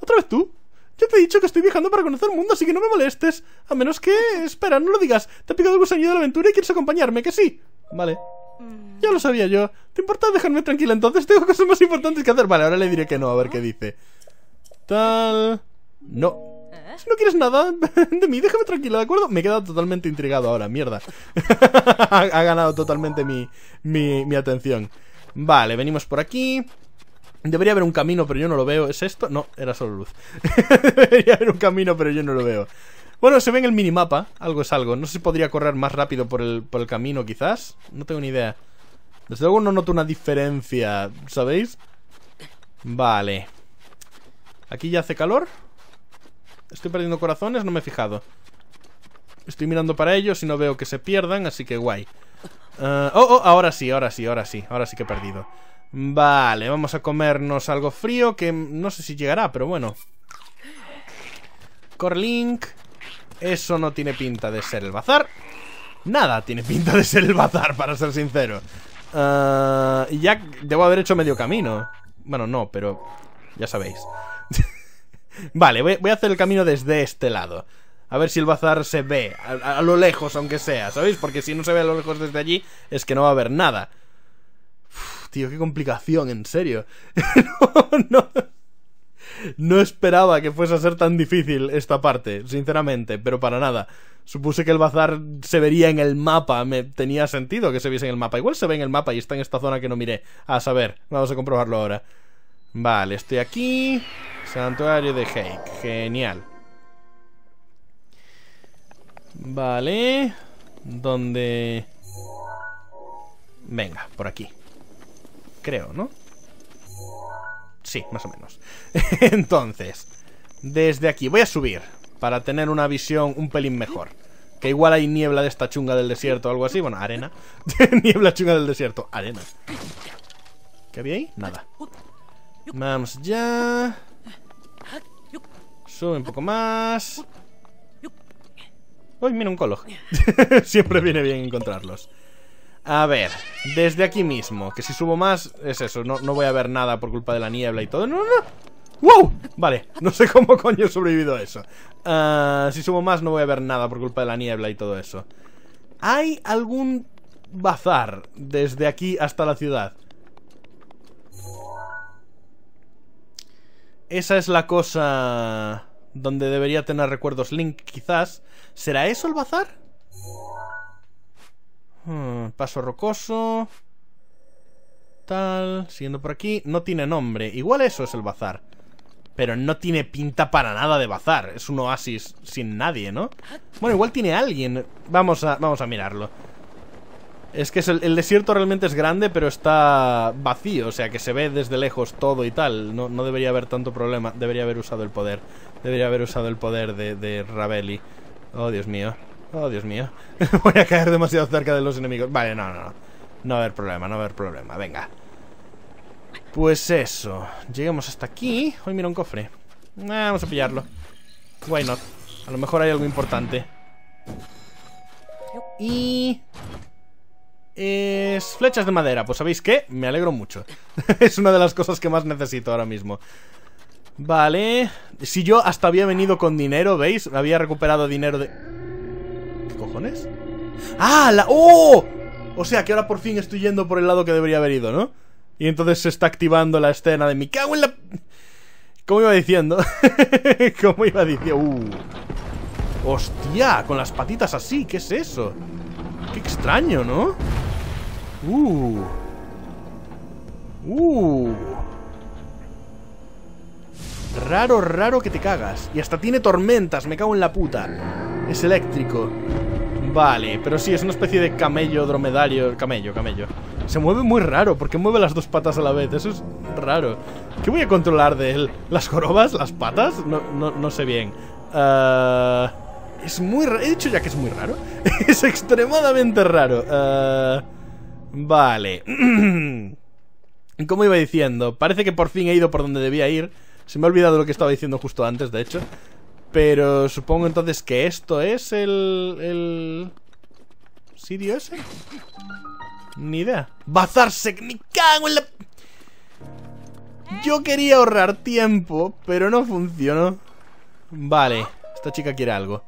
¿Otra vez tú? Ya te he dicho que estoy viajando para conocer el mundo, así que no me molestes. A menos que... Espera, no lo digas. Te ha picado el gusanillo de la aventura y quieres acompañarme, que sí. Vale. Ya lo sabía yo. ¿Te importa dejarme tranquila entonces? Tengo cosas más importantes que hacer. Vale, ahora le diré que no, a ver qué dice. Tal... No. Si no quieres nada de mí, déjame tranquila, ¿de acuerdo? Me he quedado totalmente intrigado ahora, mierda. ha, ganado totalmente mi, mi, mi atención. Vale, venimos por aquí. Debería haber un camino, pero yo no lo veo. ¿Es esto? No, era solo luz. Debería haber un camino, pero yo no lo veo. Bueno, se ve en el minimapa. Algo es algo. No sé si podría correr más rápido por el, por el camino, quizás. No tengo ni idea. Desde luego no noto una diferencia, ¿sabéis? Vale. ¿Aquí ya hace calor? Estoy perdiendo corazones, no me he fijado. Estoy mirando para ellos y no veo que se pierdan, así que guay. Uh, oh, oh, ahora sí, ahora sí, ahora sí. Ahora sí que he perdido. Vale, vamos a comernos algo frío que no sé si llegará, pero bueno. Corlink. Eso no tiene pinta de ser el bazar. Nada tiene pinta de ser el bazar, para ser sincero. Uh, ya debo haber hecho medio camino. Bueno, no, pero ya sabéis. Vale, voy, a hacer el camino desde este lado. A ver si el bazar se ve, a, lo lejos aunque sea, ¿sabéis? Porque si no se ve a lo lejos desde allí, es que no va a haber nada. tío, qué complicación, en serio. no, no. No esperaba que fuese a ser tan difícil esta parte, sinceramente, pero para nada. Supuse que el bazar se vería en el mapa, me tenía sentido que se viese en el mapa. Igual se ve en el mapa y está en esta zona que no miré. A saber, vamos a comprobarlo ahora. Vale, estoy aquí. Santuario de Hake. Genial. Vale. ¿Dónde? Venga, por aquí. Creo, ¿no? Sí, más o menos. Entonces, desde aquí voy a subir para tener una visión un pelín mejor. Que igual hay niebla de esta chunga del desierto o algo así. Bueno, arena. niebla chunga del desierto. Arena. ¿Qué había ahí? Nada. Vamos ya. Sube un poco más. Uy, mira un colo. Siempre viene bien encontrarlos. A ver, desde aquí mismo Que si subo más, es eso No, no voy a ver nada por culpa de la niebla y todo No, no, ¡Wow! Vale, no sé cómo coño he sobrevivido a eso uh, Si subo más no voy a ver nada por culpa de la niebla y todo eso ¿Hay algún bazar desde aquí hasta la ciudad? Esa es la cosa donde debería tener recuerdos Link, quizás. ¿Será eso el bazar? Hmm, paso rocoso. Tal. Siguiendo por aquí. No tiene nombre. Igual eso es el bazar. Pero no tiene pinta para nada de bazar. Es un oasis sin nadie, ¿no? Bueno, igual tiene alguien. Vamos a, vamos a mirarlo. Es que el, desierto realmente es grande, pero está vacío. O sea, que se ve desde lejos todo y tal. No, no, debería haber tanto problema. Debería haber usado el poder. Debería haber usado el poder de, de Ravelli. Oh, Dios mío. Oh, Dios mío. Voy a caer demasiado cerca de los enemigos. Vale, no, no, no. No va a haber problema, no va a haber problema. Venga. Pues eso. Llegamos hasta aquí. Hoy mira un cofre. vamos a pillarlo. Why not? A lo mejor hay algo importante. Y... es flechas de madera. Pues ¿sabéis qué? Me alegro mucho. es una de las cosas que más necesito ahora mismo. Vale. Si yo hasta había venido con dinero, ¿veis? Había recuperado dinero de... ¿Qué cojones? ¡Ah! La... ¡Oh! O sea que ahora por fin estoy yendo por el lado que debería haber ido, ¿no? Y entonces se está activando la escena de mi cago en la... ¿Cómo iba diciendo? ¿Cómo iba diciendo? Uh. ¡Hostia! Con las patitas así, ¿qué es eso? Qué extraño, ¿no? Uh. Uh. Raro, raro que te cagas. Y hasta tiene tormentas, me cago en la puta. Es eléctrico. Vale, pero sí, es una especie de camello, dromedario. Camello, camello. Se mueve muy raro, porque mueve las dos patas a la vez. Eso es raro. ¿Qué voy a controlar de él? ¿Las jorobas? ¿Las patas? No, no, no sé bien. Uh, es muy raro. He dicho ya que es muy raro. es extremadamente raro. Uh, vale. Como iba diciendo, parece que por fin he ido por donde debía ir. Se me ha olvidado lo que estaba diciendo justo antes, de hecho. Pero supongo entonces que esto es el... el... ¿Sirio ese? Ni idea. ¡Bazarse! ¡Me cago en la...! Yo quería ahorrar tiempo, pero no funcionó. Vale, esta chica quiere algo.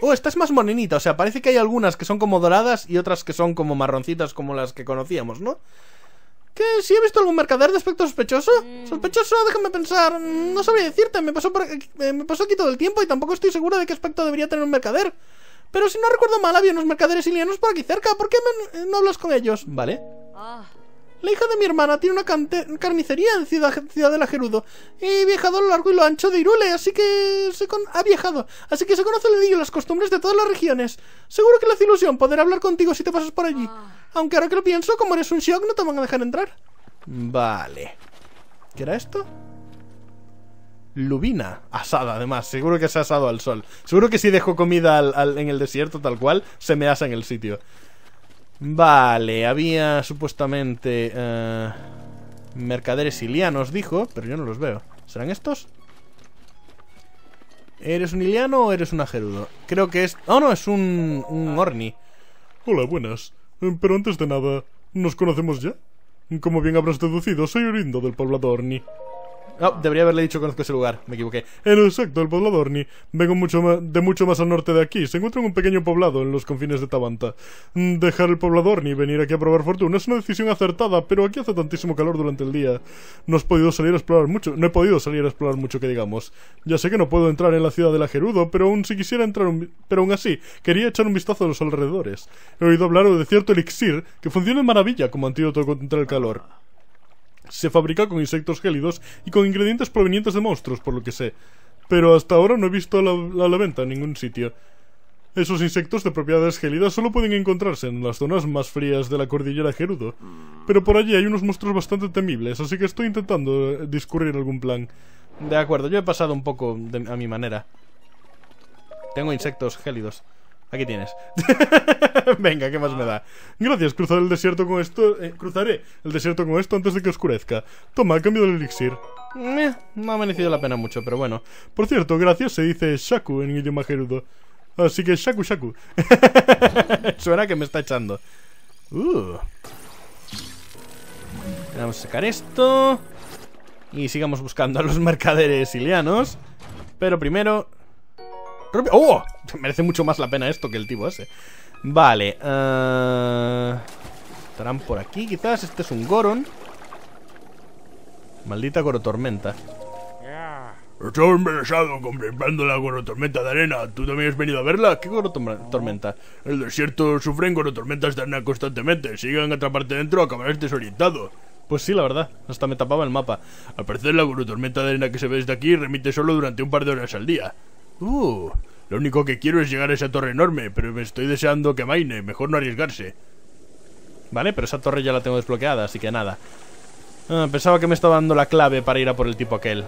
Oh, esta es más morenita, o sea, parece que hay algunas que son como doradas y otras que son como marroncitas como las que conocíamos, ¿no? ¿Qué? ¿Sí he visto algún mercader de aspecto sospechoso? Mm. ¿Sospechoso? Déjame pensar. No sabría decirte, me pasó, por... Eh, me pasó aquí todo el tiempo y tampoco estoy seguro de qué aspecto debería tener un mercader. Pero si no recuerdo mal, había unos mercaderes ilianos por aquí cerca. ¿Por qué no hablas con ellos? Vale. Ah. La hija de mi hermana tiene una carnicería en Ciudad, Ciudad de la Gerudo. Y viajado a lo largo y lo ancho de Irule, así que se ha viajado. Así que se conoce el y las costumbres de todas las regiones. Seguro que le hace ilusión poder hablar contigo si te pasas por allí. Ah. Aunque ahora que lo pienso, como eres un shock, no te van a dejar entrar. Vale. ¿Qué era esto? Lubina, asada además, seguro que se ha asado al sol. Seguro que si dejo comida en el desierto tal cual, se me asa en el sitio. Vale, había supuestamente eh, mercaderes ilianos, dijo, pero yo no los veo. ¿Serán estos? ¿Eres un iliano o eres un ajerudo? Creo que es... Oh, no, es un, un orni. Hola, buenas. Eh, pero antes de nada, ¿nos conocemos ya? Como bien habrás deducido, soy orindo del poblado Orni. No, debería haberle dicho conozco ese lugar, me equivoqué. En exacto, el poblado Orni. Vengo mucho de mucho más al norte de aquí. Se encuentra en un pequeño poblado en los confines de Tabanta. Mm, dejar el poblado Orni y venir aquí a probar fortuna es una decisión acertada, pero aquí hace tantísimo calor durante el día. No has podido salir a explorar mucho. No he podido salir a explorar mucho, que digamos. Ya sé que no puedo entrar en la ciudad de la Gerudo, pero aún si quisiera entrar Pero aún así, quería echar un vistazo a los alrededores. He oído hablar de cierto elixir que funciona en maravilla como antídoto contra el calor. Se fabrica con insectos gélidos y con ingredientes provenientes de monstruos, por lo que sé. Pero hasta ahora no he visto la, la, venta en ningún sitio. Esos insectos de propiedades gélidas solo pueden encontrarse en las zonas más frías de la cordillera Gerudo. Pero por allí hay unos monstruos bastante temibles, así que estoy intentando eh, discurrir algún plan. De acuerdo, yo he pasado un poco a mi manera. Tengo insectos gélidos. Aquí tienes. Venga, ¿qué más me da? Gracias, cruzar el desierto con esto. Eh, cruzaré el desierto con esto antes de que oscurezca. Toma, cambio del elixir. No ha merecido la pena mucho, pero bueno. Por cierto, gracias se dice Shaku en idioma gerudo. Así que Shaku Shaku. Suena que me está echando. Uh. Vamos a sacar esto. Y sigamos buscando a los mercaderes ilianos. Pero primero ¡Oh! Merece mucho más la pena esto que el tipo ese. Vale. Uh... Estarán por aquí, quizás. Este es un Goron. Maldita Gorotormenta. Estoy embelesado contemplando la Gorotormenta de arena. ¿Tú también has venido a verla? ¿Qué Gorotormenta? El desierto sufren Gorotormentas de arena constantemente. Sigan atraparte dentro, acabarás desorientado. Pues sí, la verdad. Hasta me tapaba el mapa. Al parecer la Gorotormenta de arena que se ve desde aquí remite solo durante un par de horas al día. Uh, lo único que quiero es llegar a esa torre enorme, pero me estoy deseando que maine, mejor no arriesgarse. Vale, pero esa torre ya la tengo desbloqueada, así que nada. Ah, pensaba que me estaba dando la clave para ir a por el tipo aquel.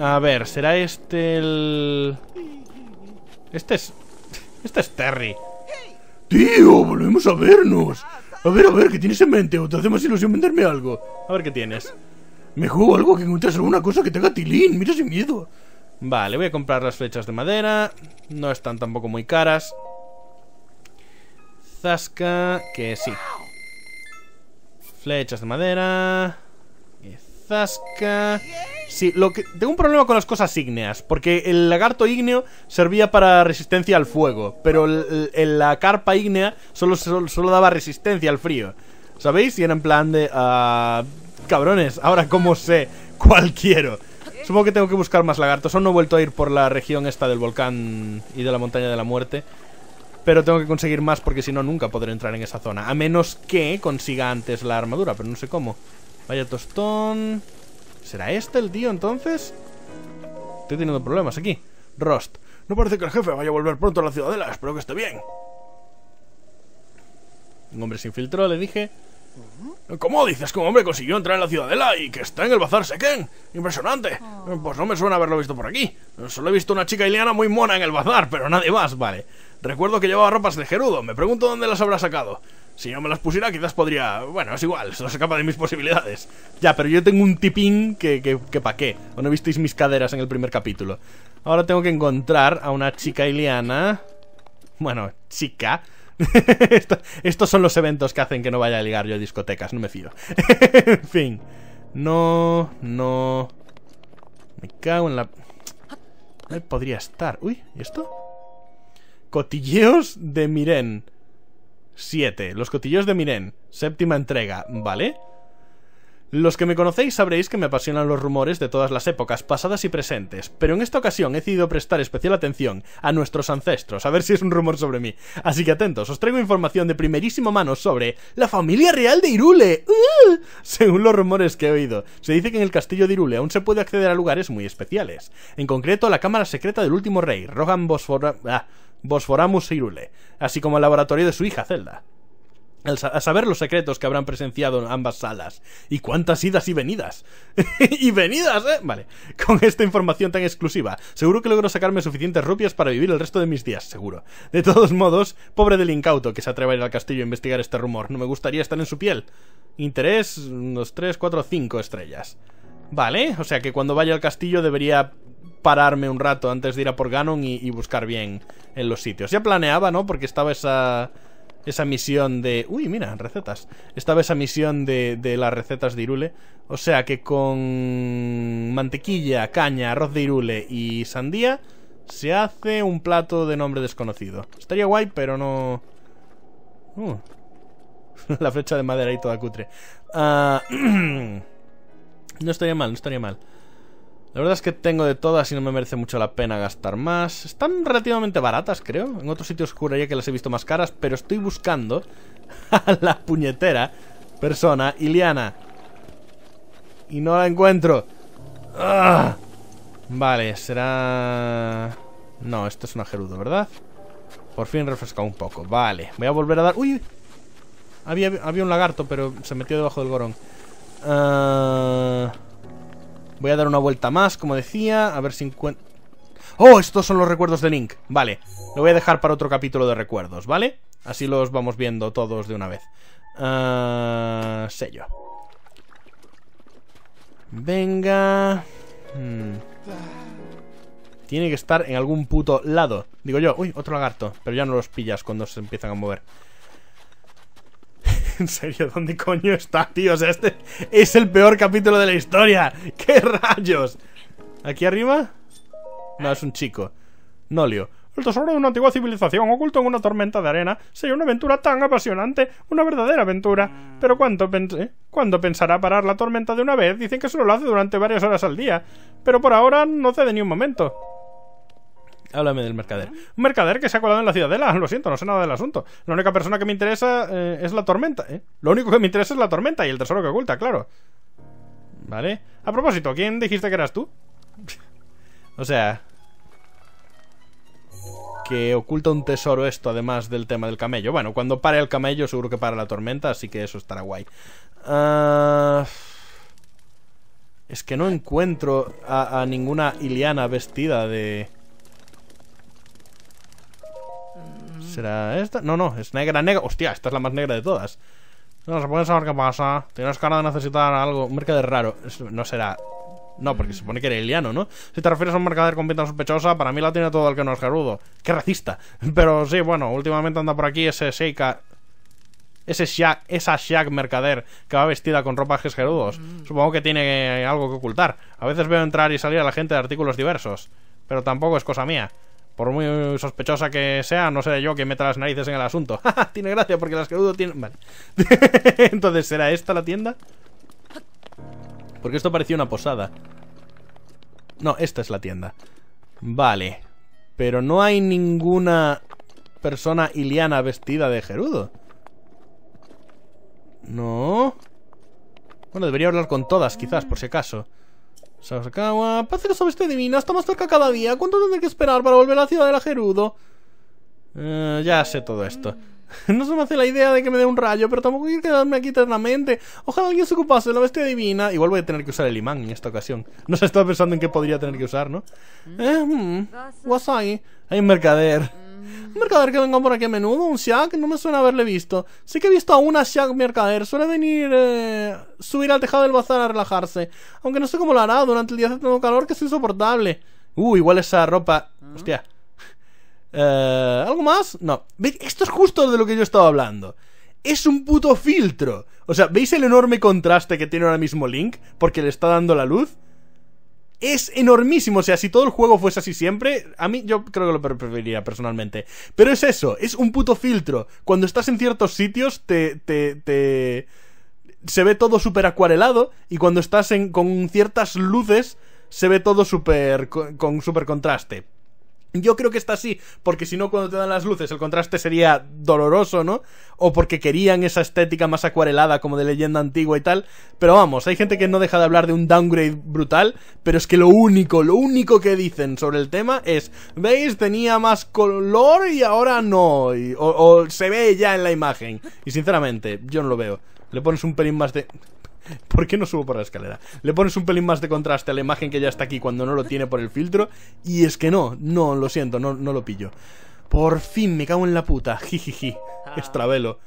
A ver, ¿será este el...? Este es... Este es Terry. Tío, volvemos a vernos. A ver, a ver, ¿qué tienes en mente? ¿O te hace más ilusión venderme algo? A ver qué tienes. Me juego algo que encuentres alguna cosa que te haga tilín. Mira sin miedo. Vale, voy a comprar las flechas de madera. No están tampoco muy caras. zasca, que sí. Flechas de madera. Zasca. Sí, lo que tengo un problema con las cosas ígneas, porque el lagarto ígneo servía para resistencia al fuego, pero el- la carpa ígnea solo, solo, solo daba resistencia al frío. ¿Sabéis? Y era en plan de... ah, cabrones, ahora cómo sé cuál quiero. Supongo que tengo que buscar más lagartos. Aún no he vuelto a ir por la región esta del volcán y de la montaña de la muerte. Pero tengo que conseguir más porque si no nunca podré entrar en esa zona. A menos que consiga antes la armadura, pero no sé cómo. Vaya tostón. ¿Será este el tío entonces? Estoy teniendo problemas aquí. Rost. No parece que el jefe vaya a volver pronto a la ciudadela. Espero que esté bien. Un hombre se infiltró, le dije. ¿Cómo dices que un hombre consiguió entrar en la ciudadela y que está en el bazar Seken? Impresionante. Pues no me suena haberlo visto por aquí. Solo he visto una chica iliana muy mona en el bazar, pero nadie más. Vale. Recuerdo que llevaba ropas de Gerudo. Me pregunto dónde las habrá sacado. Si yo me las pusiera, quizás podría. Bueno, es igual, se nos escapa de mis posibilidades. Ya, pero yo tengo un tipín que, que, que pa' qué. ¿O no visteis mis caderas en el primer capítulo? Ahora tengo que encontrar a una chica iliana. Bueno, chica. Esto- estos son los eventos que hacen que no vaya a ligar yo a discotecas, no me fío. en fin. No, no. Me cago en la. Ahí podría estar. Uy, ¿y esto? Cotilleos de Miren. 7. Los cotilleos de Miren. Séptima entrega, ¿vale? Los que me conocéis sabréis que me apasionan los rumores de todas las épocas, pasadas y presentes, pero en esta ocasión he decidido prestar especial atención a nuestros ancestros, a ver si es un rumor sobre mí. Así que atentos, os traigo información de primerísima mano sobre la familia real de Irule. ¡Uh! Según los rumores que he oído, se dice que en el castillo de Irule aún se puede acceder a lugares muy especiales. En concreto, la cámara secreta del último rey, Rogan ah, Bosforamus Irule, así como al laboratorio de su hija Zelda. A saber los secretos que habrán presenciado en ambas salas. Y cuántas idas y venidas. y venidas, ¿eh? Vale. Con esta información tan exclusiva, seguro que logro sacarme suficientes rupias para vivir el resto de mis días, seguro. De todos modos, pobre del incauto que se atreva a ir al castillo a investigar este rumor. No me gustaría estar en su piel. Interés, unos 3, 4, 5 estrellas. Vale, o sea que cuando vaya al castillo debería pararme un rato antes de ir a por Ganon y, y buscar bien en los sitios. Ya planeaba, ¿no? Porque estaba esa esa misión de... Uy, mira, recetas. Estaba esa misión de, de las recetas de Irule. O sea que con mantequilla, caña, arroz de Irule y sandía se hace un plato de nombre desconocido. Estaría guay, pero no... Uh. La flecha de madera ahí toda cutre. Ah, no estaría mal, no estaría mal. La verdad es que tengo de todas y no me merece mucho la pena gastar más. Están relativamente baratas, creo. En otros sitios juraría que las he visto más caras, pero estoy buscando a la puñetera persona, Iliana. Y no la encuentro. ¡Ah! Vale, será... No, esto es una gerudo, ¿verdad? Por fin refresca un poco. Vale, voy a volver a dar... ¡Uy! Había, había un lagarto, pero se metió debajo del gorón. Ah... Voy a dar una vuelta más, como decía, a ver si encuentro... ¡Oh! Estos son los recuerdos de Link. Vale, lo voy a dejar para otro capítulo de recuerdos, ¿vale? Así los vamos viendo todos de una vez. Ah, sello. Venga... Hmm. Tiene que estar en algún puto lado. Digo yo, uy, otro lagarto. Pero ya no los pillas cuando se empiezan a mover. En serio, ¿dónde coño está, tío? O sea, este es el peor capítulo de la historia. ¿Qué rayos? ¿Aquí arriba? No, es un chico. Nolio. El tesoro de una antigua civilización oculto en una tormenta de arena sería una aventura tan apasionante, una verdadera aventura. Pero ¿cuánto, pens- eh? ¿cuándo pensará parar la tormenta de una vez? Dicen que solo lo hace durante varias horas al día. Pero por ahora no cede ni un momento. Háblame del mercader. Un mercader que se ha colado en la ciudadela. Lo siento, no sé nada del asunto. La única persona que me interesa eh, es la tormenta. ¿eh? Lo único que me interesa es la tormenta y el tesoro que oculta, claro. ¿Vale? A propósito, ¿quién dijiste que eras tú? O sea... Que oculta un tesoro esto, además del tema del camello. Bueno, cuando pare el camello seguro que para la tormenta, así que eso estará guay. Ah, Es que no encuentro a, a ninguna Iliana vestida de... ¿Será esta? No, no, es negra, negra. Hostia, esta es la más negra de todas. No se puede saber qué pasa. Tienes cara de necesitar algo. Un mercader raro. No será. No, porque se supone que era Iliano, ¿no? Si te refieres a un mercader con pinta sospechosa, para mí la tiene todo el que no es gerudo. Qué racista. Pero sí, bueno, últimamente anda por aquí ese Sheikah. Ese Shag, esa Shag mercader que va vestida con ropajes gerudos. Supongo que tiene algo que ocultar. A veces veo entrar y salir a la gente de artículos diversos. Pero tampoco es cosa mía. Por muy sospechosa que sea, no seré yo quien meta las narices en el asunto. tiene gracia porque las gerudo tienen... Vale. Entonces, ¿será esta la tienda? Porque esto parecía una posada. No, esta es la tienda. Vale. Pero no hay ninguna persona iliana vestida de gerudo. No. Bueno, debería hablar con todas, quizás, por si acaso. Sasakawa, parece que sabes divina, está más cerca cada día. ¿Cuánto tendré que esperar para volver a la ciudad de la Gerudo? Eh, ya sé todo esto. No se me hace la idea de que me dé un rayo, pero tampoco quiero quedarme aquí eternamente. Ojalá alguien se ocupase de la bestia divina. Igual voy a tener que usar el imán en esta ocasión. No se estaba pensando en qué podría tener que usar, ¿no? Eh, hmm, Wasai. Hay un mercader. Un mercader que venga por aquí a menudo, un Shag, no me suena haberle visto. Sí que he visto a una Shag mercader, suele venir, eh, subir al tejado del bazar a relajarse. Aunque no sé cómo lo hará, durante el día hace tanto calor que es insoportable. Uh, igual esa ropa... Hostia. Eh, ¿Algo más? No. Esto es justo de lo que yo estaba hablando. Es un puto filtro. O sea, ¿veis el enorme contraste que tiene ahora mismo Link? Porque le está dando la luz. Es enormísimo. O sea, si todo el juego fuese así siempre, a mí yo creo que lo preferiría personalmente. Pero es eso, es un puto filtro. Cuando estás en ciertos sitios, te. te. te se ve todo súper acuarelado. Y cuando estás con ciertas luces, se ve todo súper. con, con súper contraste. Yo creo que está así, porque si no, cuando te dan las luces, el contraste sería doloroso, ¿no? O porque querían esa estética más acuarelada, como de leyenda antigua y tal. Pero vamos, hay gente que no deja de hablar de un downgrade brutal, pero es que lo único, lo único que dicen sobre el tema es, ¿veis? Tenía más color y ahora no. O, o se ve ya en la imagen. Y sinceramente, yo no lo veo. Le pones un pelín más de... ¿Por qué no subo por la escalera? Le pones un pelín más de contraste a la imagen que ya está aquí cuando no lo tiene por el filtro. Y es que no, no, lo siento, no, no lo pillo. Por fin, me cago en la puta. Jijiji. Estravelo.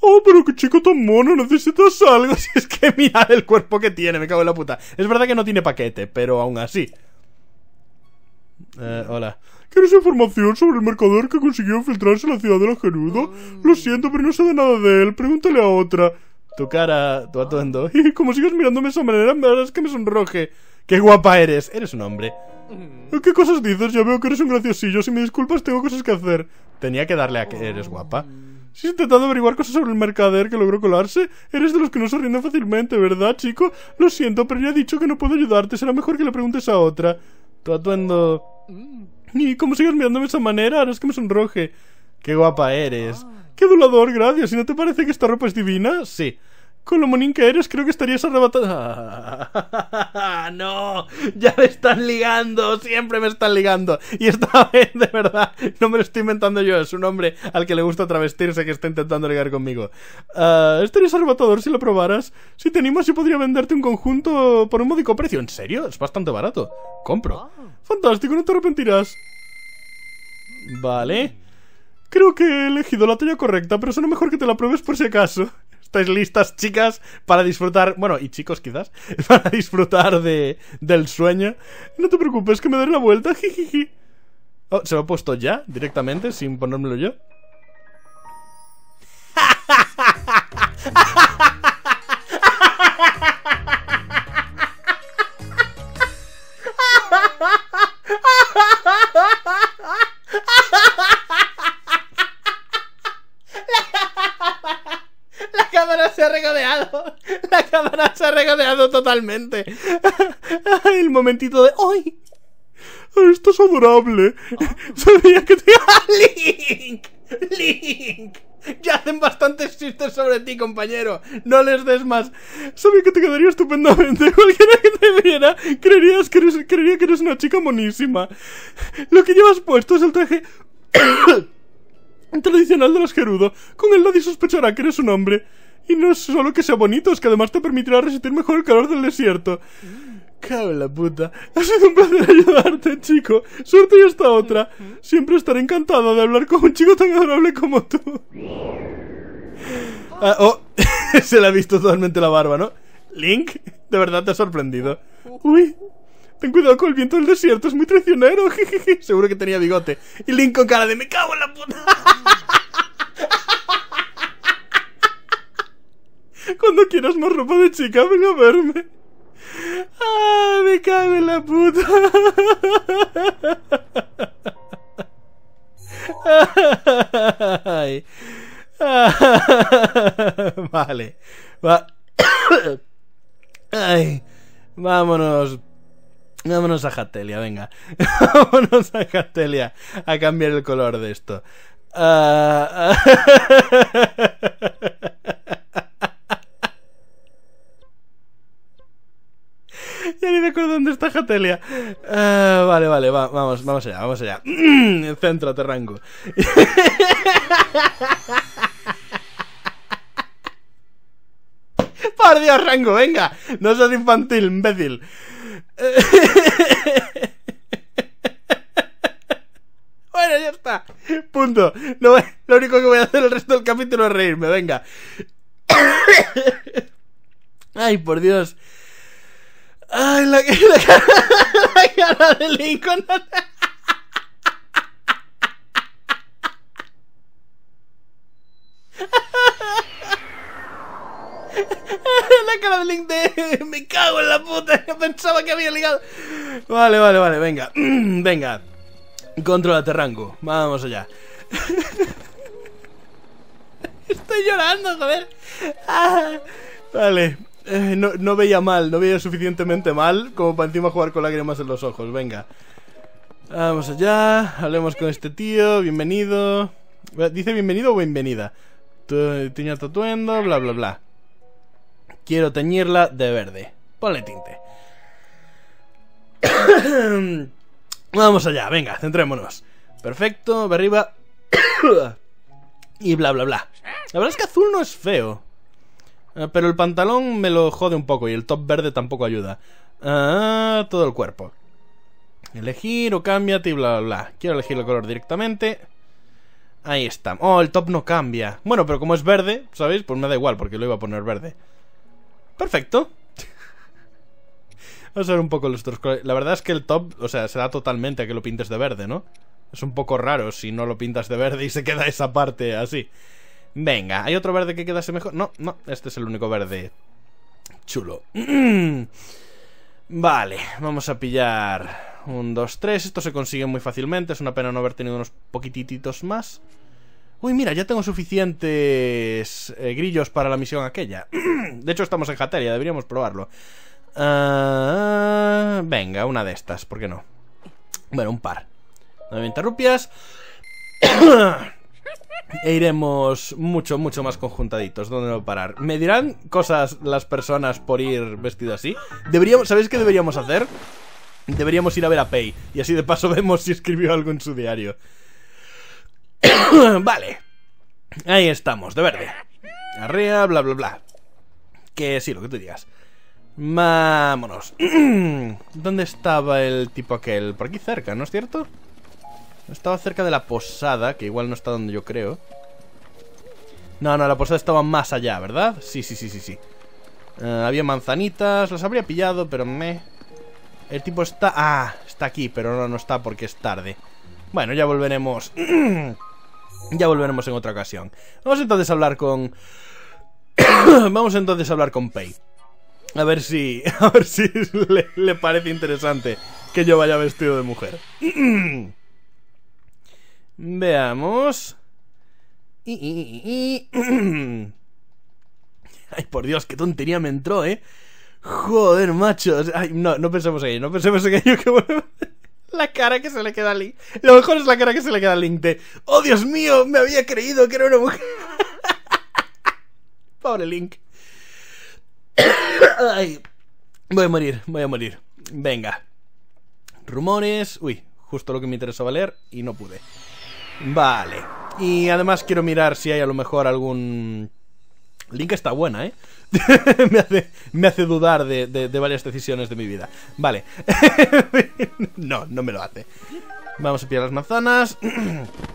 Oh, pero qué chico tan mono, necesitas algo. Si es que mirad el cuerpo que tiene, me cago en la puta. Es verdad que no tiene paquete, pero aún así. Eh, hola. ¿Quieres información sobre el mercader que consiguió infiltrarse en la ciudad de la Gerudo? Lo siento, pero no sé de nada de él. Pregúntale a otra. Tu cara, tu atuendo. Y como sigas mirándome de esa manera, me harás que me sonroje. Qué guapa eres. Eres un hombre. ¿Qué cosas dices? Ya veo que eres un graciosillo. Si me disculpas, tengo cosas que hacer. Tenía que darle a que eres guapa. Si has intentado averiguar cosas sobre el mercader que logró colarse, eres de los que no se rinden fácilmente, ¿verdad, chico? Lo siento, pero ya he dicho que no puedo ayudarte. Será mejor que le preguntes a otra. Tu atuendo. Y como sigas mirándome de esa manera, harás que me sonroje. Qué guapa eres. ¡Qué adulador, gracias! ¿Y no te parece que esta ropa es divina? Sí. Con lo monín que eres, creo que estarías arrebatado. no, ya me están ligando, siempre me están ligando. Y esta vez, de verdad, no me lo estoy inventando yo, es un hombre al que le gusta travestirse que está intentando ligar conmigo. Ah, estarías arrebatador si lo probaras. Si te animas, yo podría venderte un conjunto por un módico precio. ¿En serio? Es bastante barato. Compro. Fantástico, no te arrepentirás. Vale. Creo que he elegido la talla correcta, pero suena mejor que te la pruebes por si acaso. ¿Estáis listas, chicas, para disfrutar? Bueno, y chicos, quizás, para disfrutar de, del sueño. No te preocupes, que me daré la vuelta. Jijiji. Oh, ¿Se lo ha puesto ya, directamente, sin ponérmelo yo? La cámara se ha regodeado. La cámara se ha regodeado totalmente. El momentito de ¡Ay! Esto es adorable. Sabía que te... ¡Ah, ¡Link! ¡Link! Ya hacen bastantes chistes sobre ti, compañero. No les des más. Sabía que te quedaría estupendamente. Cualquiera que te viera creerías que eres, creería que eres una chica monísima. Lo que llevas puesto es el traje tradicional de los Gerudo. Con él nadie sospechará que eres un hombre. Y no solo que sea bonito, es que además te permitirá resistir mejor el calor del desierto. Cago en la puta. Ha sido un placer ayudarte, chico. Suerte y hasta otra. Siempre estaré encantada de hablar con un chico tan adorable como tú. Ah, oh, se le ha visto totalmente la barba, ¿no? Link, de verdad te ha sorprendido. Uy, ten cuidado con el viento del desierto, es muy traicionero. Seguro que tenía bigote. Y Link con cara de me cago en la puta. Cuando quieras más ropa de chica, ven a verme. ¡Ah, me cago en la puta! Ay. Vale. Va. Ay. Vámonos. Vámonos a Jatelia, venga. Vámonos a Jatelia a cambiar el color de esto. Ah, ya ni me dónde está Jatelia. Ah, vale, vale, va- vamos, vamos allá, vamos allá. Céntrate, Rango. Por Dios, Rango, venga. No seas infantil, imbécil. Bueno, ya está. Punto. No, lo único que voy a hacer el resto del capítulo es reírme, venga. Ay, por Dios. Ay, la, la la cara de Lincoln. La cara de Link de... Me cago en la puta. Pensaba que había ligado. Vale, vale, vale, venga. Venga. Controlate, Rango. Vamos allá. Estoy llorando, joder. Ah, vale. Eh, no, veía mal, no veía suficientemente mal como para encima jugar con lágrimas en los ojos. Venga. Vamos allá. Hablemos con este tío. Bienvenido. ¿Dice bienvenido o bienvenida? Tu- Tiña tatuendo, bla, bla, bla. Quiero teñirla de verde. Ponle tinte. Vamos allá, venga, centrémonos. Perfecto, de arriba. y bla, bla, bla. La verdad es que azul no es feo. Eh, Pero el pantalón me lo jode un poco y el top verde tampoco ayuda. Ah, todo el cuerpo. Elegir o cámbiate y bla, bla, bla. Quiero elegir el color directamente. Ahí está. Oh, el top no cambia. Bueno, pero como es verde, ¿sabéis? Pues me da igual porque lo iba a poner verde. Perfecto. Vamos a ver un poco los otros colores. La verdad es que el top, o sea, se da totalmente a que lo pintes de verde, ¿no? Es un poco raro si no lo pintas de verde y se queda esa parte así. Venga, ¿hay otro verde que quedase mejor? No, no, este es el único verde chulo. Vale, vamos a pillar un 2, 3. Esto se consigue muy fácilmente. Es una pena no haber tenido unos poquitititos más. Uy, mira, ya tengo suficientes eh, grillos para la misión aquella. de hecho, estamos en Jateria, deberíamos probarlo. Ah, venga, una de estas, ¿por qué no? Bueno, un par. 90 rupias. e iremos mucho, mucho más conjuntaditos. ¿Dónde no parar? ¿Me dirán cosas las personas por ir vestido así? Deberíamos, ¿Sabéis qué deberíamos hacer? Deberíamos ir a ver a Pei. Y así de paso vemos si escribió algo en su diario. vale. Ahí estamos, de verde. Arriba, bla, bla, bla. Que sí, lo que tú digas. Vámonos. ¿Dónde estaba el tipo aquel? Por aquí cerca, ¿no es cierto? Estaba cerca de la posada, que igual no está donde yo creo. No, no, la posada estaba más allá, ¿verdad? Sí, sí, sí, sí, sí. Eh, había manzanitas, las habría pillado, pero me... El tipo está... Ah, está aquí, pero no, no está porque es tarde. Bueno, ya volveremos... ya volveremos en otra ocasión. Vamos entonces a hablar con... Vamos entonces a hablar con Pei. A ver si... A ver si le, le parece interesante que yo vaya vestido de mujer. Veamos. Y, y, y. Ay, por Dios, qué tontería me entró, ¿eh? Joder, macho. Ay, no, no pensemos en ello, no pensemos en ello. Que. La cara que se le queda a Link. Lo mejor es la cara que se le queda a Link. ¡Oh, Dios mío! Me había creído que era una mujer. Pobre Link. Voy a morir, voy a morir. Venga. Rumores. Uy, justo lo que me interesaba leer y no pude. Vale. Y además quiero mirar si hay a lo mejor algún... Link está buena, ¿eh? me, hace, me hace dudar de, de- de varias decisiones de mi vida. Vale. no, no me lo hace. Vamos a pillar las manzanas.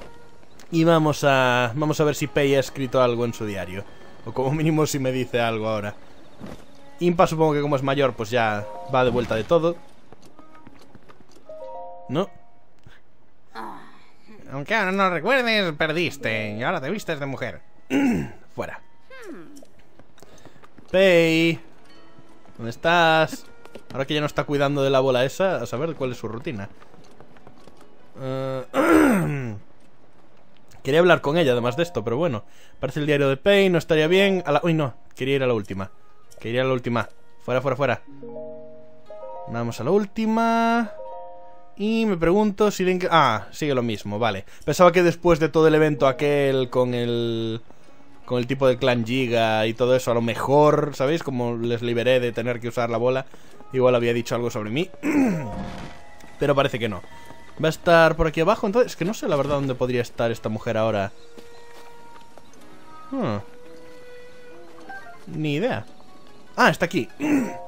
y vamos a... Vamos a ver si Pei ha escrito algo en su diario. O como mínimo si me dice algo ahora. Impa supongo que como es mayor pues ya va de vuelta de todo. ¿No? Aunque ahora no recuerdes, perdiste. Y ahora te vistes de mujer. Fuera. Pei. ¿Dónde estás? Ahora que ya no está cuidando de la bola esa, a saber cuál es su rutina. Eh, Quería hablar con ella además de esto, pero bueno. Parece el diario de Pei, no estaría bien. A la... Uy, no, quería ir a la última. Quería ir a la última. Fuera, fuera, fuera. Vamos a la última. Y me pregunto si Link... Ah, sigue lo mismo, vale. Pensaba que después de todo el evento aquel con el... Con el tipo del clan Giga y todo eso, a lo mejor, ¿sabéis? Como les liberé de tener que usar la bola. Igual había dicho algo sobre mí. Pero parece que no. Va a estar por aquí abajo, entonces... Es que no sé la verdad dónde podría estar esta mujer ahora. Hmm. Ni idea. Ah, está aquí.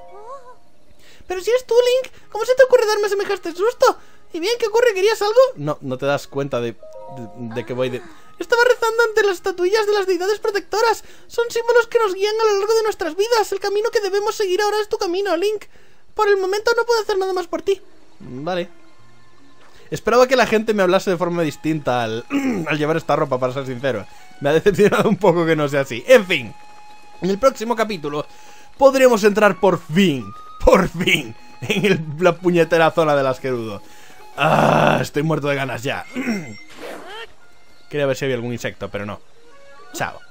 Pero si eres tú, Link, ¿cómo se te ocurre darme semejante susto? ¿Y bien qué ocurre? ¿Querías algo? No, no te das cuenta de, de, de que voy de... Estaba rezando ante las estatuillas de las deidades protectoras. Son símbolos que nos guían a lo largo de nuestras vidas. El camino que debemos seguir ahora es tu camino, Link. Por el momento no puedo hacer nada más por ti. Vale. Esperaba que la gente me hablase de forma distinta al, al llevar esta ropa, para ser sincero. Me ha decepcionado un poco que no sea así. En fin, en el próximo capítulo podremos entrar por fin, por fin, en la puñetera zona del asquerudo. Ah, estoy muerto de ganas ya. Quería ver si había algún insecto, pero no. Chao.